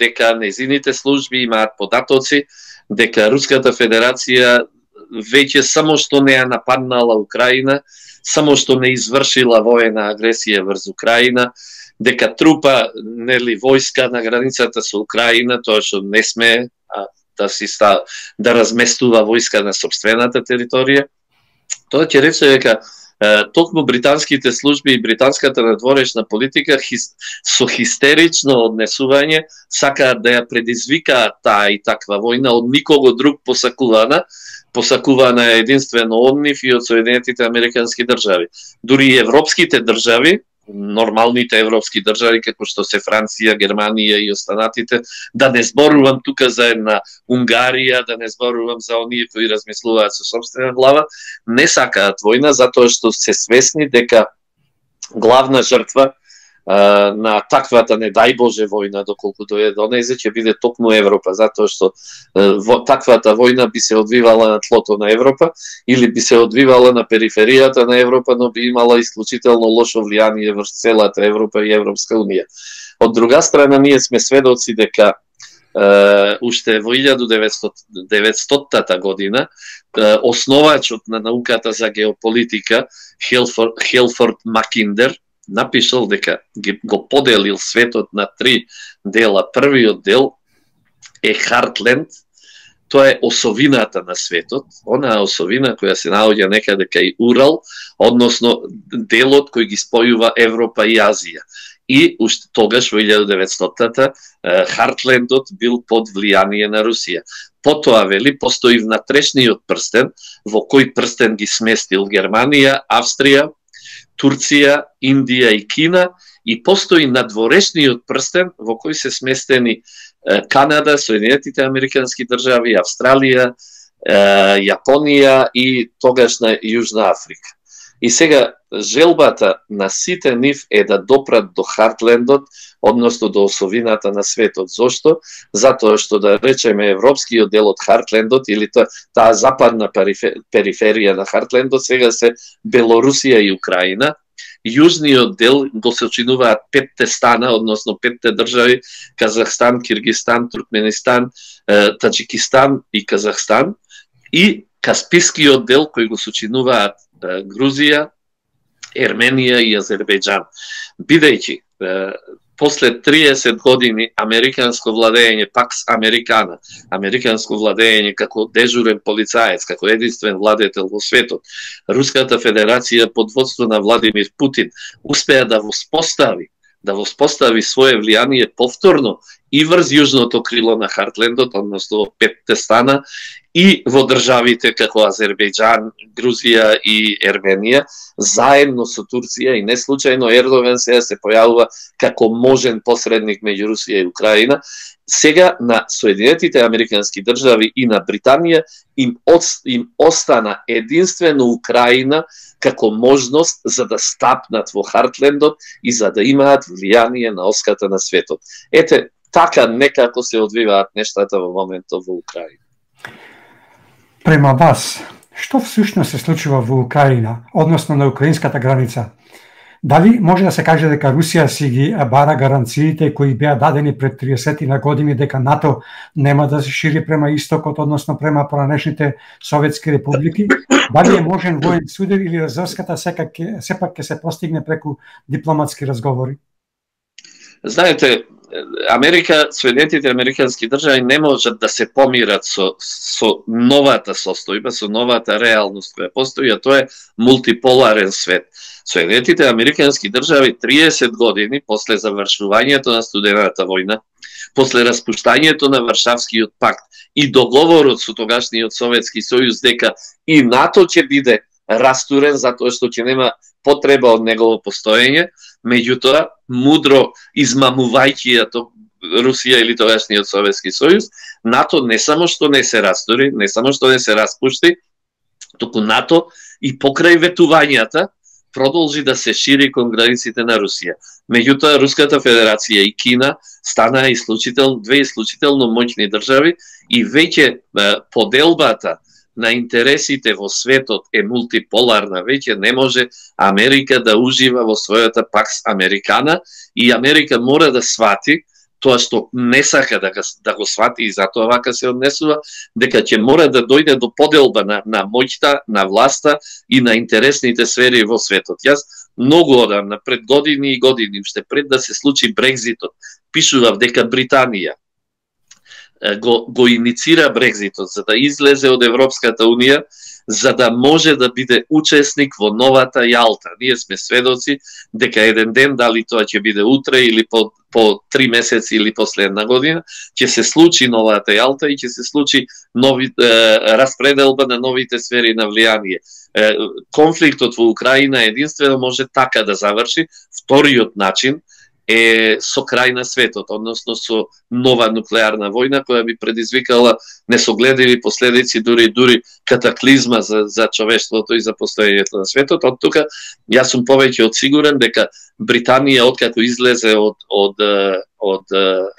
дека незините служби имаат податоци дека Руската Федерација веќе само што не ја нападнала Украина, само што не извршила воена агресија врз Украина, дека трупа нели војска на границата со Украина, тоа што не сме а, да си ста, да разместува војска на собствената територија. Тоа ќе рече дека токму британските служби и британската надворешна политика хис, со хистерично однесување сакаат да ја предизвикаат таа и таква војна од никого друг посакувана, посакувана е единствено од нив и од Соединетите Американски држави. Дури и европските држави, нормалните европски држави како што се Франција, Германија и останатите, да не зборувам тука за една Унгарија, да не зборувам за оние кои размислуваат со собствена глава, не сакаат војна затоа што се свесни дека главна жртва на таквата не дај Боже војна доколку дојде до незе ќе биде токму Европа затоа што во таквата војна би се одвивала на тлото на Европа или би се одвивала на периферијата на Европа но би имала исклучително лошо влијание врз целата Европа и Европска унија. Од друга страна ние сме сведоци дека Uh, уште во 1900-та година uh, основачот на науката за геополитика Хелфорд, Хелфорд Макиндер напишал дека го поделил светот на три дела. Првиот дел е Хартленд, тоа е осовината на светот, онаа осовина која се наоѓа некаде кај Урал, односно делот кој ги спојува Европа и Азија. И уште тогаш во 1900-та Хартлендот бил под влијание на Русија. Потоа вели постои внатрешниот прстен во кој прстен ги сместил Германија, Австрија, Турција, Индија и Кина и постои надворешниот прстен во кој се сместени Канада, Соединетите Американски држави, Австралија, Јапонија и тогашна Јужна Африка. И сега желбата на сите нив е да допрат до Хартлендот, односно до осовината на светот. Зошто? Затоа што да речеме европскиот дел од Хартлендот или таа, таа западна периферија на Хартлендот сега се Белорусија и Украина, Јужниот дел го сочинуваат петте стана, односно петте држави, Казахстан, Киргистан, Туркменистан, Таджикистан и Казахстан, и Каспискиот дел кој го сочинуваат Грузија, Ерменија и Азербејџан. Бидејќи после 30 години американско владење, пакс американа, американско владење како дежурен полицаец, како единствен владетел во светот, Руската федерација под водство на Владимир Путин успеа да воспостави да воспостави свое влијание повторно и врз јужното крило на Хартлендот, односно петте стана, и во државите како Азербејџан, Грузија и Ерменија, заедно со Турција и не случајно Ердовен сега се појавува како можен посредник меѓу Русија и Украина. Сега на Соединетите Американски држави и на Британија им, им остана единствено Украина како можност за да стапнат во Хартлендот и за да имаат влијание на оската на светот. Ете, така некако се одвиваат нештата во моментот во Украина. Према вас, што всушност се случува во Украина, односно на украинската граница? Дали може да се каже дека Русија си ги бара гаранциите кои беа дадени пред 30 на години дека НАТО нема да се шири према истокот, односно према поранешните советски републики? Дали е можен воен судир или разрската сепак ќе се постигне преку дипломатски разговори? Знаете, Америка, Соединетите Американски држави не можат да се помират со, со новата состојба, со новата реалност која постои, а тоа е мултиполарен свет. Соединетите Американски држави 30 години после завршувањето на студената војна, после распуштањето на Варшавскиот пакт и договорот со тогашниот Советски сојуз дека и НАТО ќе биде растурен затоа што ќе нема потреба од негово постоење, меѓутоа мудро измамувајќи ја то Русија или тогашниот Советски сојуз, НАТО не само што не се растори, не само што не се распушти, туку НАТО и покрај ветувањата продолжи да се шири кон границите на Русија. Меѓутоа, Руската Федерација и Кина станаа исклучител, две исклучително моќни држави и веќе поделбата на интересите во светот е мултиполарна, веќе не може Америка да ужива во својата пакс Американа и Америка мора да свати тоа што не сака да, го, да го свати и затоа вака се однесува, дека ќе мора да дојде до поделба на, на моќта, на власта и на интересните сфери во светот. Јас многу одамна, пред години и години, уште пред да се случи Брекзитот, пишував дека Британија, го, го иницира Брекзитот, за да излезе од Европската Унија, за да може да биде учесник во новата Јалта. Ние сме сведоци дека еден ден, дали тоа ќе биде утре или по, по три месеци или последна година, ќе се случи новата Јалта и ќе се случи нови, е, распределба на новите сфери на влијание. Е, конфликтот во Украина единствено може така да заврши. Вториот начин, е со крај на светот, односно со нова нуклеарна војна која би предизвикала несогледиви последици, дури дури катаклизма за, за човештвото и за постоењето на светот. Од тука јас сум повеќе од сигурен дека Британија откако излезе од од од, од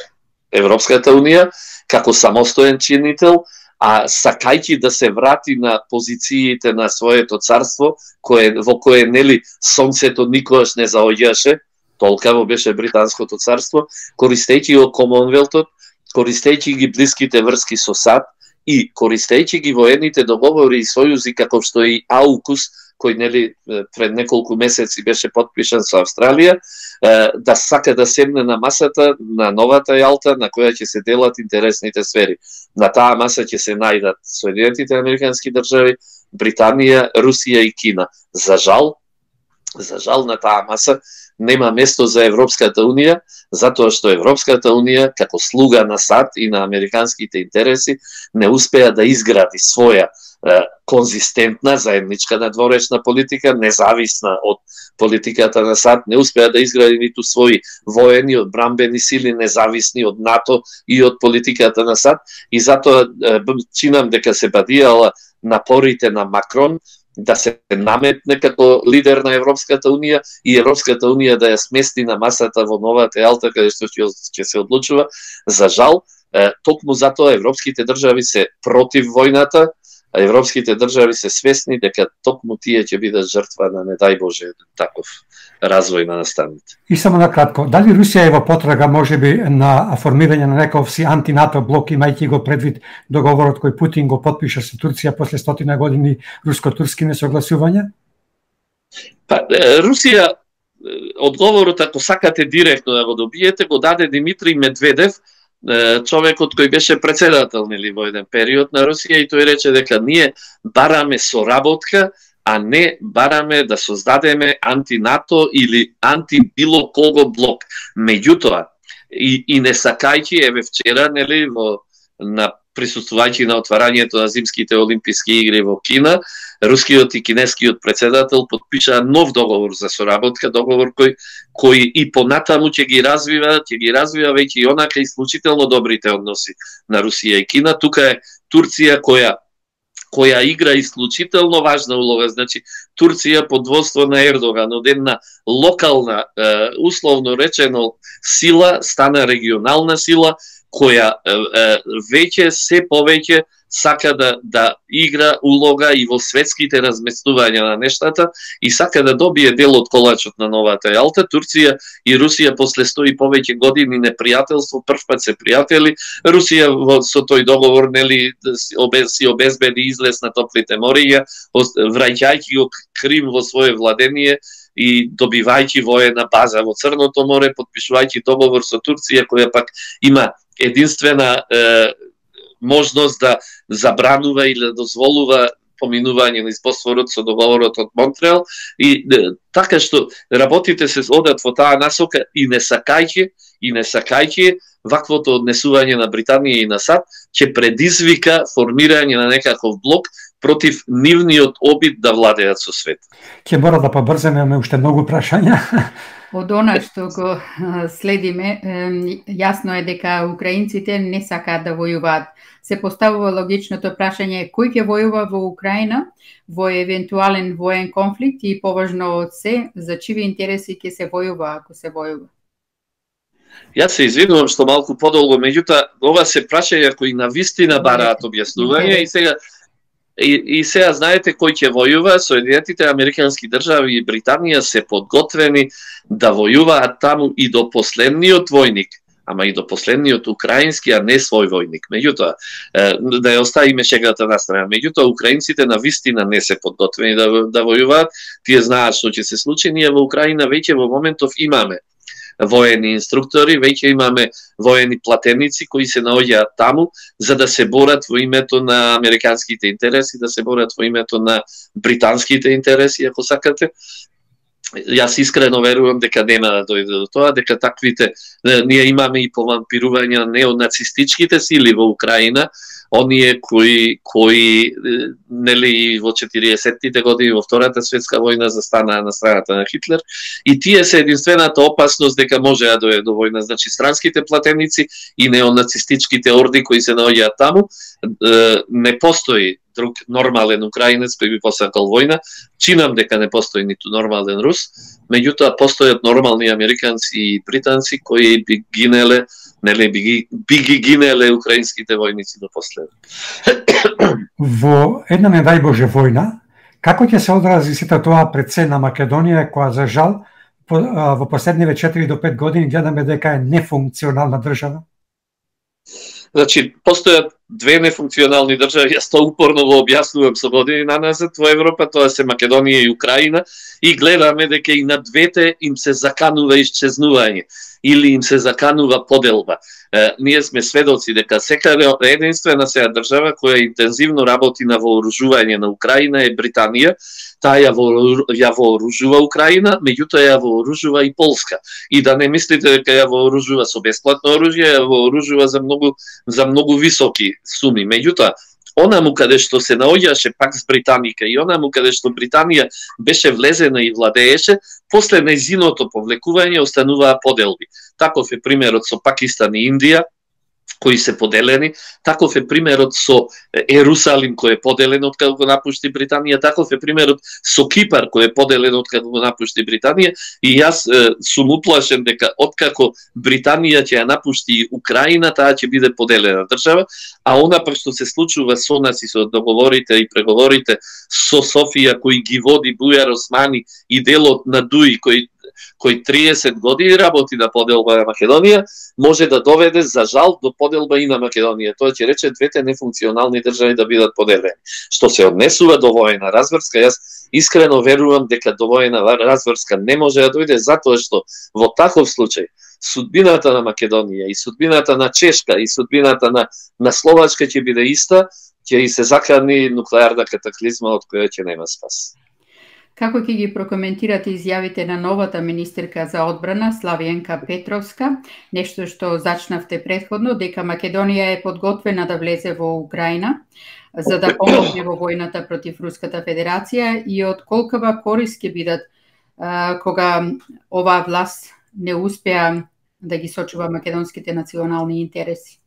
Европската унија како самостоен чинител, а сакајќи да се врати на позициите на своето царство, кое, во кое нели сонцето никогаш не заоѓаше, толкаво беше британското царство, користејќи го Комонвелтот, користејќи ги блиските врски со САД и користејќи ги воените договори и сојузи како што и АУКУС, кој нели пред неколку месеци беше подпишан со Австралија, да сака да седне на масата на новата Јалта на која ќе се делат интересните сфери. На таа маса ќе се најдат Соединетите Американски држави, Британија, Русија и Кина. За жал, за жал на таа маса нема место за Европската Унија, затоа што Европската Унија, како слуга на САД и на американските интереси, не успеа да изгради своја е, конзистентна заедничка надворешна политика, независна од политиката на САД, не успеа да изгради ниту своји воени одбрамбени сили независни од НАТО и од политиката на САД. И затоа е, чинам дека се бадијала напорите на Макрон да се наметне како лидер на Европската Унија и Европската Унија да ја смести на масата во новата Алта каде што ќе се одлучува. За жал, токму затоа европските држави се против војната, а европските држави се свесни дека токму тие ќе бидат жртва на не дај Боже таков развој на наставните. И само на кратко, дали Русија е во потрага можеби на формирање на некој си антинато блок имајќи го предвид договорот кој Путин го подпиша со Турција после стотина години руско-турски несогласувања? Па, Русија одговорот ако сакате директно да го добиете го даде Димитри Медведев човекот кој беше председател нели во еден период на Русија и тој рече дека ние бараме соработка, а не бараме да создадеме анти-НАТО или анти-било кого блок. Меѓутоа, и, и не сакајќи, еве вчера, нели, во, на присуствувајќи на отварањето на зимските олимписки игри во Кина, рускиот и кинескиот председател подпишаа нов договор за соработка, договор кој кој и понатаму ќе ги развива, ќе ги развива веќе и онака исклучително добрите односи на Русија и Кина. Тука е Турција која која игра исклучително важна улога. Значи, Турција под водство на Ердоган, од една локална, условно речено, сила, стана регионална сила, која веќе се повеќе сака да да игра улога и во светските разместувања на нештата и сака да добие дел од колачот на новата Јалта. Турција и Русија после 100 и повеќе години непријателство првпат се пријатели. Русија во, со тој договор нели да си обезбеди излез на топлите морија враќајќи го Крим во свое владение и добивајќи воена база во Црното море, подпишувајќи договор со Турција која пак има единствена е, можност да забранува или да дозволува поминување на Босфорот со договорот од Монтреал. И така што работите се одат во таа насока и не сакајќи и не сакајќи ваквото однесување на Британија и на САД ќе предизвика формирање на некаков блок против нивниот обид да владеат со свет. Ќе мора да побрземе, уште многу прашања. Од она што го следиме, јасно е дека украинците не сакаат да војуваат. Се поставува логичното прашање кој ќе војува во Украина во евентуален воен конфликт и поважно од се, за чиви интереси ќе се војува ако се војува. Јас се извинувам што малку подолго, меѓутоа ова се прашања кои на вистина бараат објаснување и сега И, и сега знаете кој ќе војува, Соединетите Американски држави и Британија се подготвени да војуваат таму и до последниот војник, ама и до последниот украински, а не свој војник. Меѓутоа, да ја оставиме шегата на страна. Меѓутоа, украинците на вистина не се подготвени да, да војуваат. Тие знаат што ќе се случи. Ние во Украина веќе во моментов имаме воени инструктори, веќе имаме воени платеници кои се наоѓаат таму за да се борат во името на американските интереси, да се борат во името на британските интереси, ако сакате. Јас искрено верувам дека нема да дојде до тоа, дека таквите ние имаме и повампирување на неонацистичките сили во Украина, оние кои кои нели во 40-тите години во Втората светска војна застанаа на страната на Хитлер. И тие се единствената опасност дека може да дојде до војна, значи странските платеници и неонацистичките орди кои се наоѓаат таму, не постои друг нормален украинец кој би посакал војна. Чинам дека не постои ниту нормален рус, меѓутоа постојат нормални американци и британци кои би гинеле нели би ги, би ги гинеле украинските војници до последно. Во една не дај Боже војна, како ќе се одрази сите тоа пред се на Македонија, која за жал во последниве 4 до 5 години гледаме дека е нефункционална држава? Значи, постојат две нефункционални држави, јас тоа упорно го објаснувам со години на назад во Европа, тоа се Македонија и Украина, и гледаме дека и на двете им се заканува исчезнување или им се заканува поделба. Е, ние сме сведоци дека секаде единствена сега држава која интензивно работи на вооружување на Украина е Британија, таа ја, во, ја вооружува Украина, меѓутоа ја вооружува и Полска. И да не мислите дека ја вооружува со бесплатно оружје, ја вооружува за многу за многу високи суми. Меѓутоа, онаму каде што се наоѓаше пак с Британика и онаму каде што Британија беше влезена и владееше, после нејзиното повлекување остануваа поделби. Таков е примерот со Пакистан и Индија, кои се поделени. Таков е примерот со Ерусалим кој е поделен од кога го напушти Британија, таков е примерот со Кипар кој е поделен од кога го напушти Британија и јас е, сум уплашен дека откако Британија ќе ја напушти Украина, таа ќе биде поделена држава, а она пак што се случува со нас и со договорите и преговорите со Софија кои ги води Бујар Османи и делот на Дуи кој кој 30 години работи на поделба на Македонија, може да доведе за жал до поделба и на Македонија. Тоа ќе рече двете нефункционални држави да бидат поделени. Што се однесува до воена разврска, јас искрено верувам дека до воена разврска не може да дојде затоа што во таков случај судбината на Македонија и судбината на Чешка и судбината на, на Словачка ќе биде иста, ќе и се закани нуклеарна катаклизма од која ќе нема спас. Како ќе ги прокоментирате изјавите на новата министерка за одбрана Славиенка Петровска, нешто што зачнавте предходно, дека Македонија е подготвена да влезе во Украина за да помогне во војната против Руската Федерација и од колкава корис ќе бидат кога оваа власт не успеа да ги сочува македонските национални интереси?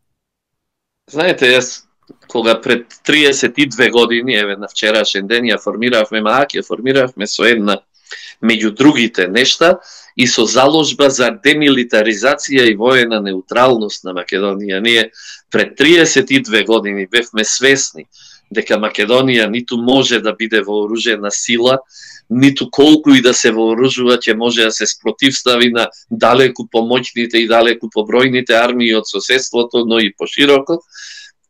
Знаете, јас кога пред 32 години, еве на вчерашен ден, ја формиравме МААК, ја формиравме со една меѓу другите нешта и со заложба за демилитаризација и воена неутралност на Македонија. Ние пред 32 години бевме свесни дека Македонија ниту може да биде вооружена сила, ниту колку и да се вооружува ќе може да се спротивстави на далеку помоќните и далеку побројните армии од соседството, но и пошироко.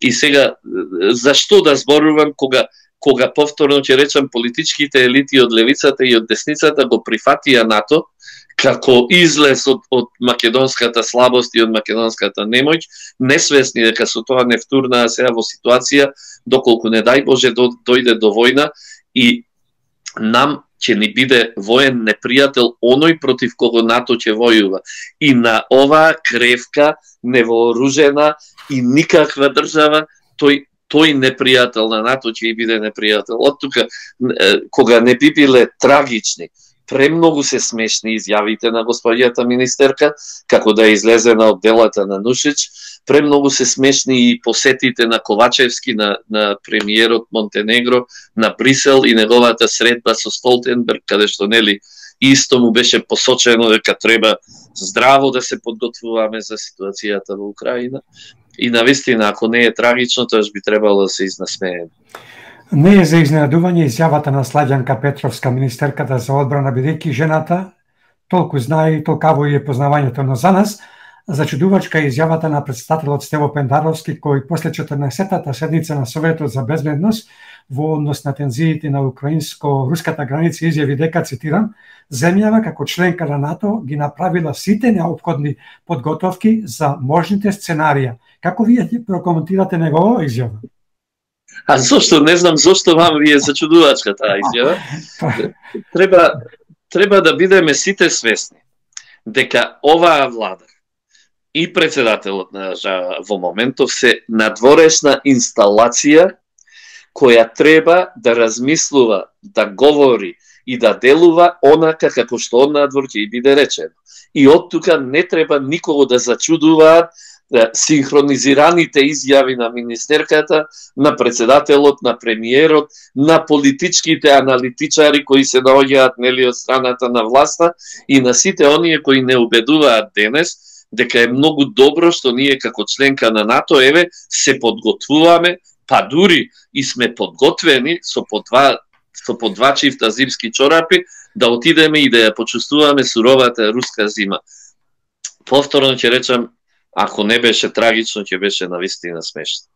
И сега, зашто да зборувам кога кога повторно ќе речам политичките елити од левицата и од десницата го прифатија НАТО како излез од, од македонската слабост и од македонската немоќ, несвесни дека со тоа не втурнаа сега во ситуација доколку не дај Боже до, дојде до војна и нам ќе ни биде воен непријател оној против кого НАТО ќе војува. И на оваа кревка невооружена и никаква држава, тој тој непријател на НАТО ќе и биде непријател. Од тука, кога не би биле трагични, премногу се смешни изјавите на господијата министерка, како да излезе на одделата на Нушич, премногу се смешни и посетите на Ковачевски, на, на премиерот Монтенегро, на Брисел и неговата средба со Столтенберг, каде што нели исто му беше посочено дека треба здраво да се подготвуваме за ситуацијата во Украина и на вистина, ако не е трагично, тоа би требало да се изнасмееме. Не е за изненадување изјавата на Сладјанка Петровска, министерката за одбрана, бидејќи жената толку знае и толкаво е познавањето, но за нас зачудувачка е изјавата на председателот Стево Пендаровски, кој после 14-тата седница на Советот за безбедност во однос на тензиите на украинско-руската граница изјави дека, цитирам, земјава како членка на НАТО ги направила сите необходни подготовки за можните сценарија. Како вие прокоментирате негово изјава? А зошто не знам зошто вам ви е зачудувачка таа изјава? <laughs> треба треба да бидеме сите свесни дека оваа влада и председателот на во моментов се надворешна инсталација која треба да размислува, да говори и да делува онака како што однадвор ќе и биде речено. И од тука не треба никого да зачудуваат синхронизираните изјави на министерката, на председателот, на премиерот, на политичките аналитичари кои се наоѓаат нели од страната на власта и на сите оние кои не убедуваат денес дека е многу добро што ние како членка на НАТО еве се подготвуваме, па дури и сме подготвени со по два со по два чифта зимски чорапи да отидеме и да ја почувствуваме суровата руска зима. Повторно ќе речам, ако не беше трагично, ќе беше навистина смешно.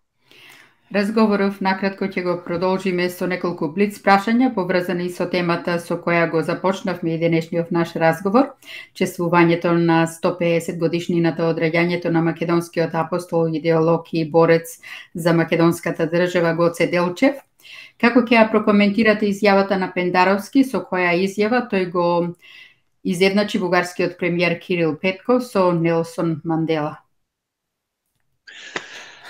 Разговоров накратко ќе го продолжиме со неколку блиц прашања поврзани со темата со која го започнавме и денешниот наш разговор, чествувањето на 150 годишнината од раѓањето на македонскиот апостол, идеолог и борец за македонската држава Гоце Делчев. Како ќе ја прокоментирате изјавата на Пендаровски со која изјава тој го изедначи бугарскиот премиер Кирил Петков со Нелсон Мандела?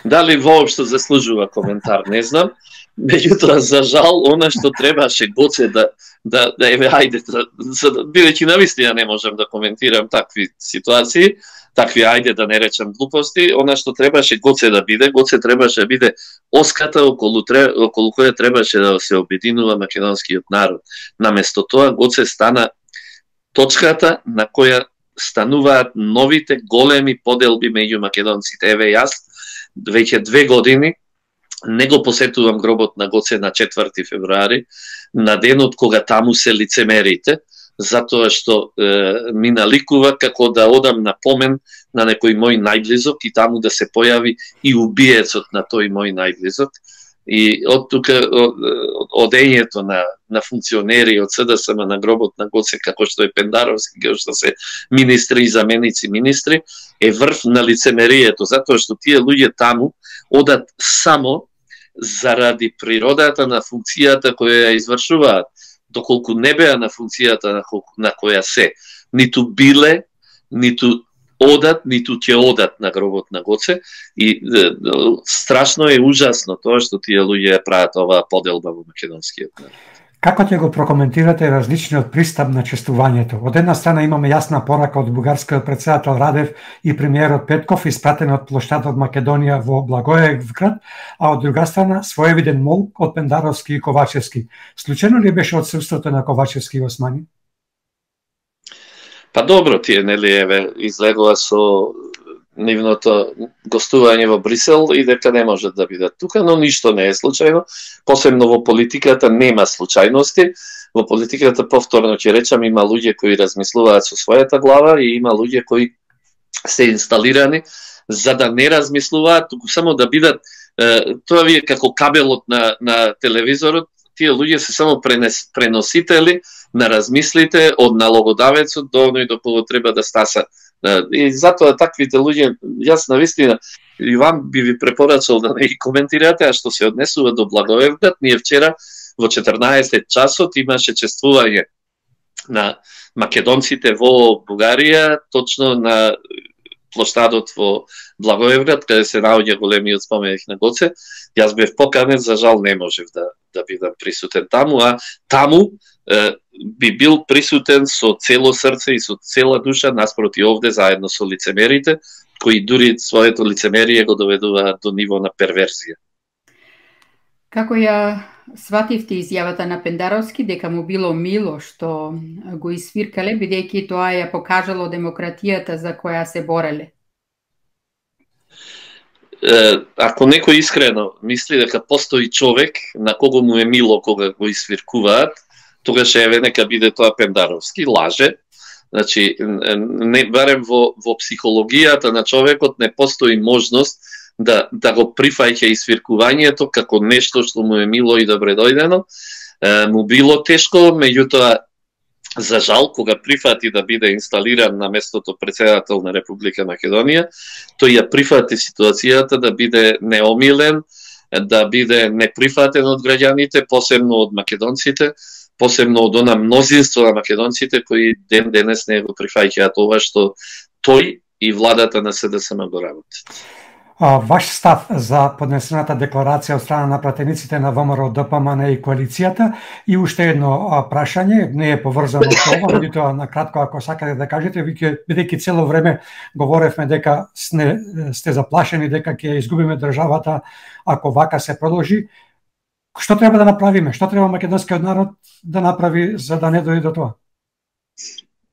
Дали воопшто заслужува коментар, не знам. Меѓутоа, за жал, она што требаше Гоце да, да, да еве, ајде, да, за, да, бидејќи навистина не можам да коментирам такви ситуации, такви, ајде да не речем глупости, она што требаше Гоце да биде, Гоце требаше да биде оската околу, околу која требаше да се обединува македонскиот народ. Наместо тоа, Гоце стана точката на која стануваат новите големи поделби меѓу македонците. Еве јас веќе две години не го посетувам гробот на Гоце на 4 февруари, на денот кога таму се лицемерите, затоа што е, ми наликува како да одам на помен на некој мој најблизок и таму да се појави и убиецот на тој мој најблизок. И од тука одењето на, на функционери од СДСМ на гробот на Гоце, како што е Пендаровски, како што се министри и заменици министри, е врв на лицемерието, затоа што тие луѓе таму одат само заради природата на функцијата која ја извршуваат, доколку не беа на функцијата на, на која се. Ниту биле, ниту одат, ниту ќе одат на гробот на Гоце и е, страшно е ужасно тоа што тие луѓе прават оваа поделба во македонскиот народ. Како ќе го прокоментирате различниот пристап на честувањето? Од една страна имаме јасна порака од бугарскиот председател Радев и премиерот Петков испратен од плоштадот Македонија во Благоевград, а од друга страна своевиден мол од Пендаровски и Ковачевски. Случено ли беше одсуството на Ковачевски и Османи? Па добро, тие нели еве излегува со нивното гостување во Брисел и дека не може да бидат тука, но ништо не е случајно. Посебно во политиката нема случајности. Во политиката повторно ќе речам има луѓе кои размислуваат со својата глава и има луѓе кои се инсталирани за да не размислуваат, туку само да бидат тоа вие како кабелот на на телевизорот, тие луѓе се само пренес, преносители на размислите од налогодавецот до оној до кого треба да стаса. И затоа таквите луѓе, јас на вистина, и вам би ви препорачал да не ги коментирате, а што се однесува до Благоевград, ние вчера во 14 часот имаше чествување на македонците во Бугарија, точно на площадот во Благоевград, каде се наоѓа големиот споменик на Гоце. Јас бев поканен, за жал не можев да, да бидам присутен таму, а таму е, би бил присутен со цело срце и со цела душа наспроти овде заедно со лицемерите, кои дури своето лицемерие го доведуваат до ниво на перверзија. Како ја свативте изјавата на Пендаровски дека му било мило што го извиркале бидејќи тоа ја покажало демократијата за која се бореле? ако некој искрено мисли дека постои човек на кого му е мило кога го isvirкуваат, тогаш еве нека биде тоа Пендаровски, лаже. Значи, не, барем во, во психологијата на човекот не постои можност да, да го прифаќа свиркувањето како нешто што му е мило и добре дојдено. Е, му било тешко, меѓутоа за жал, кога прифати да биде инсталиран на местото председател на Република Македонија, тој ја прифати ситуацијата да биде неомилен, да биде неприфатен од граѓаните, посебно од македонците, посебно од она мнозинство на македонците кои ден денес не го прифаќаат ова што тој и владата на СДСМ го работат. Ваш став за поднесената декларација од страна на пратениците на ВМРО, ДПМН и коалицијата и уште едно прашање, не е поврзано со ова, <coughs> меѓутоа на кратко ако сакате да кажете, бидејќи цело време говоревме дека сте, сте заплашени дека ќе изгубиме државата ако вака се продолжи, Што треба да направиме? Што треба македонскиот народ да направи за да не дојде до тоа?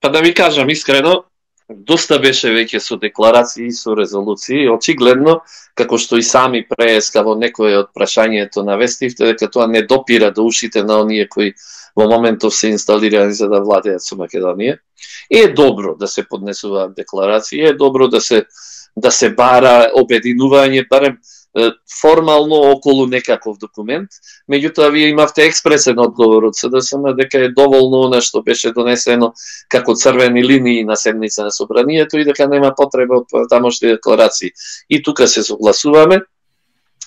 Па да ви кажам искрено, доста беше веќе со декларации, и со резолуции, очигледно, како што и сами прееска во некој од прашањето на вестивте, дека тоа не допира до ушите на оние кои во моментов се инсталирани за да владеат со Македонија. И е добро да се поднесуваат декларации, е добро да се да се бара обединување, барем формално околу некаков документ, меѓутоа вие имавте експресен одговор од СДСМ дека е доволно она што беше донесено како црвени линии на седница на собранието и дека нема потреба од тамошни декларации. И тука се согласуваме.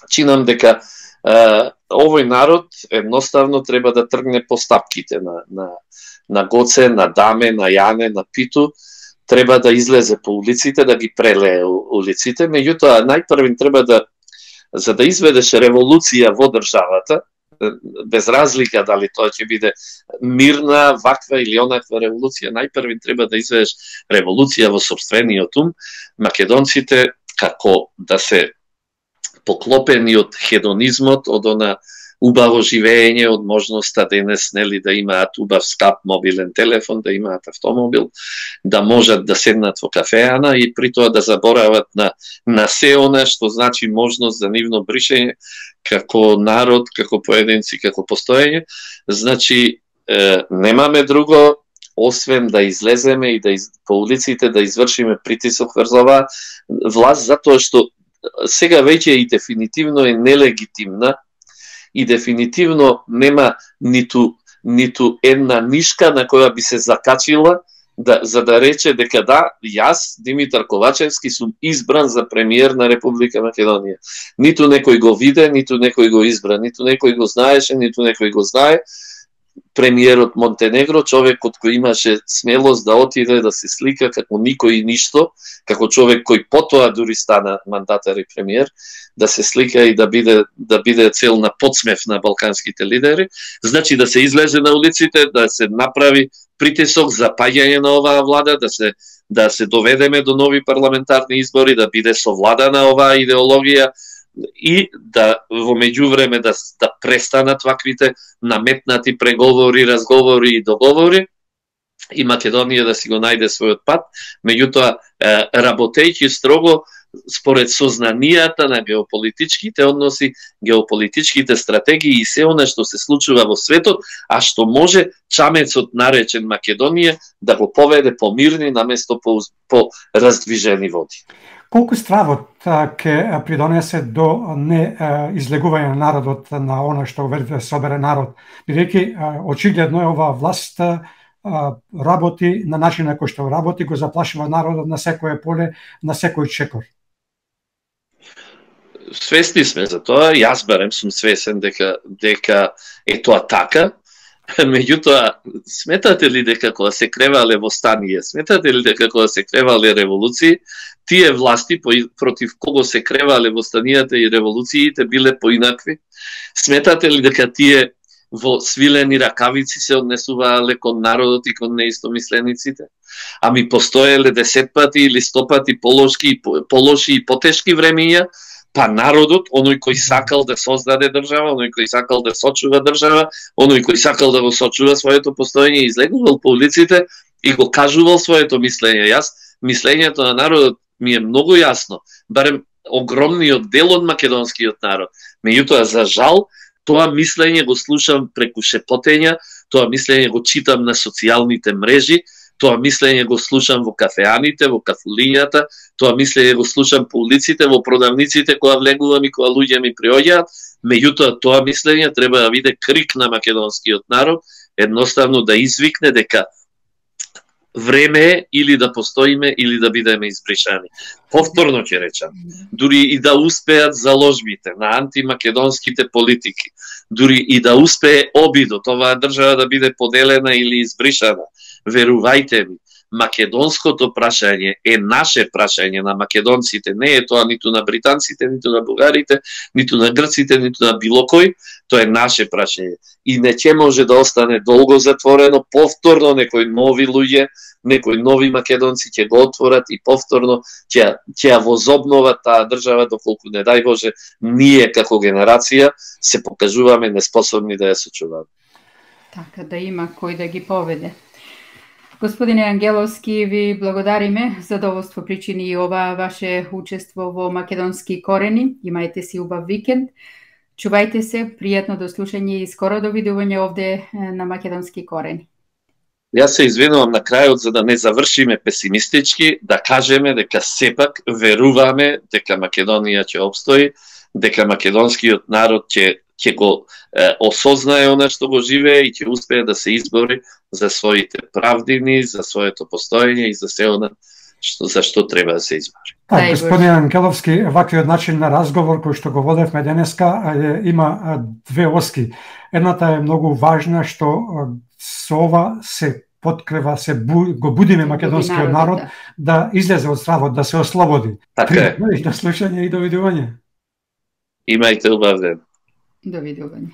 Чинам дека е, овој народ едноставно треба да тргне по стапките на, на, на Гоце, на Даме, на Јане, на Питу, треба да излезе по улиците, да ги прелее улиците, меѓутоа најпрвин треба да за да изведеш револуција во државата, без разлика дали тоа ќе биде мирна, ваква или онаква револуција, најпрви треба да изведеш револуција во собствениот ум, македонците како да се поклопени од хедонизмот, од она убаво живење, од можноста денес нели да имаат убав скап мобилен телефон, да имаат автомобил, да можат да седнат во кафеана и при тоа да заборават на на се она што значи можност за нивно бришење како народ, како поединци, како постоење. Значи е, немаме друго освен да излеземе и да из, по улиците да извршиме притисок врз оваа власт затоа што сега веќе и дефинитивно е нелегитимна и дефинитивно нема ниту ниту една нишка на која би се закачила да, за да рече дека да, јас, Димитар Ковачевски, сум избран за премиер на Република Македонија. Ниту некој го виде, ниту некој го избра, ниту некој го знаеше, ниту некој го знае, премиерот Монтенегро, човекот кој имаше смелост да отиде да се слика како никој и ништо, како човек кој потоа дури стана мандатар и премиер, да се слика и да биде да биде цел на подсмев на балканските лидери, значи да се излезе на улиците, да се направи притисок за паѓање на оваа влада, да се да се доведеме до нови парламентарни избори, да биде совладана оваа идеологија, и да во меѓувреме да, да престанат ваквите наметнати преговори, разговори и договори и Македонија да си го најде својот пат, меѓутоа работејќи строго според сознанијата на геополитичките односи, геополитичките стратегии и се она што се случува во светот, а што може чамецот наречен Македонија да го поведе по мирни наместо по, по раздвижени води. Колку стравот ќе придонесе до не излегување на народот на она што верите да собере народ, бидејќи очигледно е оваа власт работи на начин на кој што работи, го заплашува народот на секое поле, на секој чекор. Свесни сме за тоа, јас барем сум свесен дека дека е тоа така, <laughs> Меѓутоа, сметате ли дека кога се кревале востанија, сметате ли дека кога се кревале револуции, тие власти против кого се кревале востанијата и револуциите биле поинакви? Сметате ли дека тие во свилени ракавици се однесувале кон народот и кон неистомислениците? Ами постоеле десет пати или сто пати полошки, полоши и потешки времења, па народот, оној кој сакал да создаде држава, оној кој сакал да сочува држава, оној кој сакал да го сочува своето постоење, излегувал по улиците и го кажувал своето мислење. Јас, мислењето на народот ми е многу јасно, барем огромниот дел од македонскиот народ. Меѓутоа, за жал, тоа мислење го слушам преку шепотења, тоа мислење го читам на социјалните мрежи, Тоа мислење го слушам во кафеаните, во кафулињата, тоа мислење го слушам по улиците, во продавниците кога влегувам и кога луѓе ми приоѓаат, меѓутоа тоа мислење треба да биде крик на македонскиот народ, едноставно да извикне дека време е или да постоиме или да бидеме избришани. Повторно ќе речам, дури и да успеат заложбите на антимакедонските политики, дури и да успее обидот оваа држава да биде поделена или избришана, верувајте ми, македонското прашање е наше прашање на македонците, не е тоа ниту на британците, ниту на бугарите, ниту на грците, ниту на било кој, тоа е наше прашање. И не ќе може да остане долго затворено, повторно некои нови луѓе, некои нови македонци ќе го отворат и повторно ќе ќе ја возобноват таа држава доколку не дај Боже ние како генерација се покажуваме неспособни да ја сочуваме. Така да има кој да ги поведе. Господине Ангеловски, ви благодариме. Задоволство причини и ова ваше учество во Македонски корени. Имајте си убав викенд. Чувајте се, пријатно до слушање и скоро до видување овде на Македонски корени. Јас се извинувам на крајот за да не завршиме песимистички, да кажеме дека сепак веруваме дека Македонија ќе обстои, дека македонскиот народ ќе ќе го е, осознае она што го живее и ќе успее да се избори за своите правдини, за своето постоење и за се она што за што треба да се избори. Так, господин Ангеловски, ваквиот начин на разговор кој што го водевме денеска има две оски. Едната е многу важна што со ова се подкрева се бу, го будиме македонскиот народ да. да излезе од стравот, да се ослободи. Така е. И до слушање и до видување. Имајте убав ден. Довидување.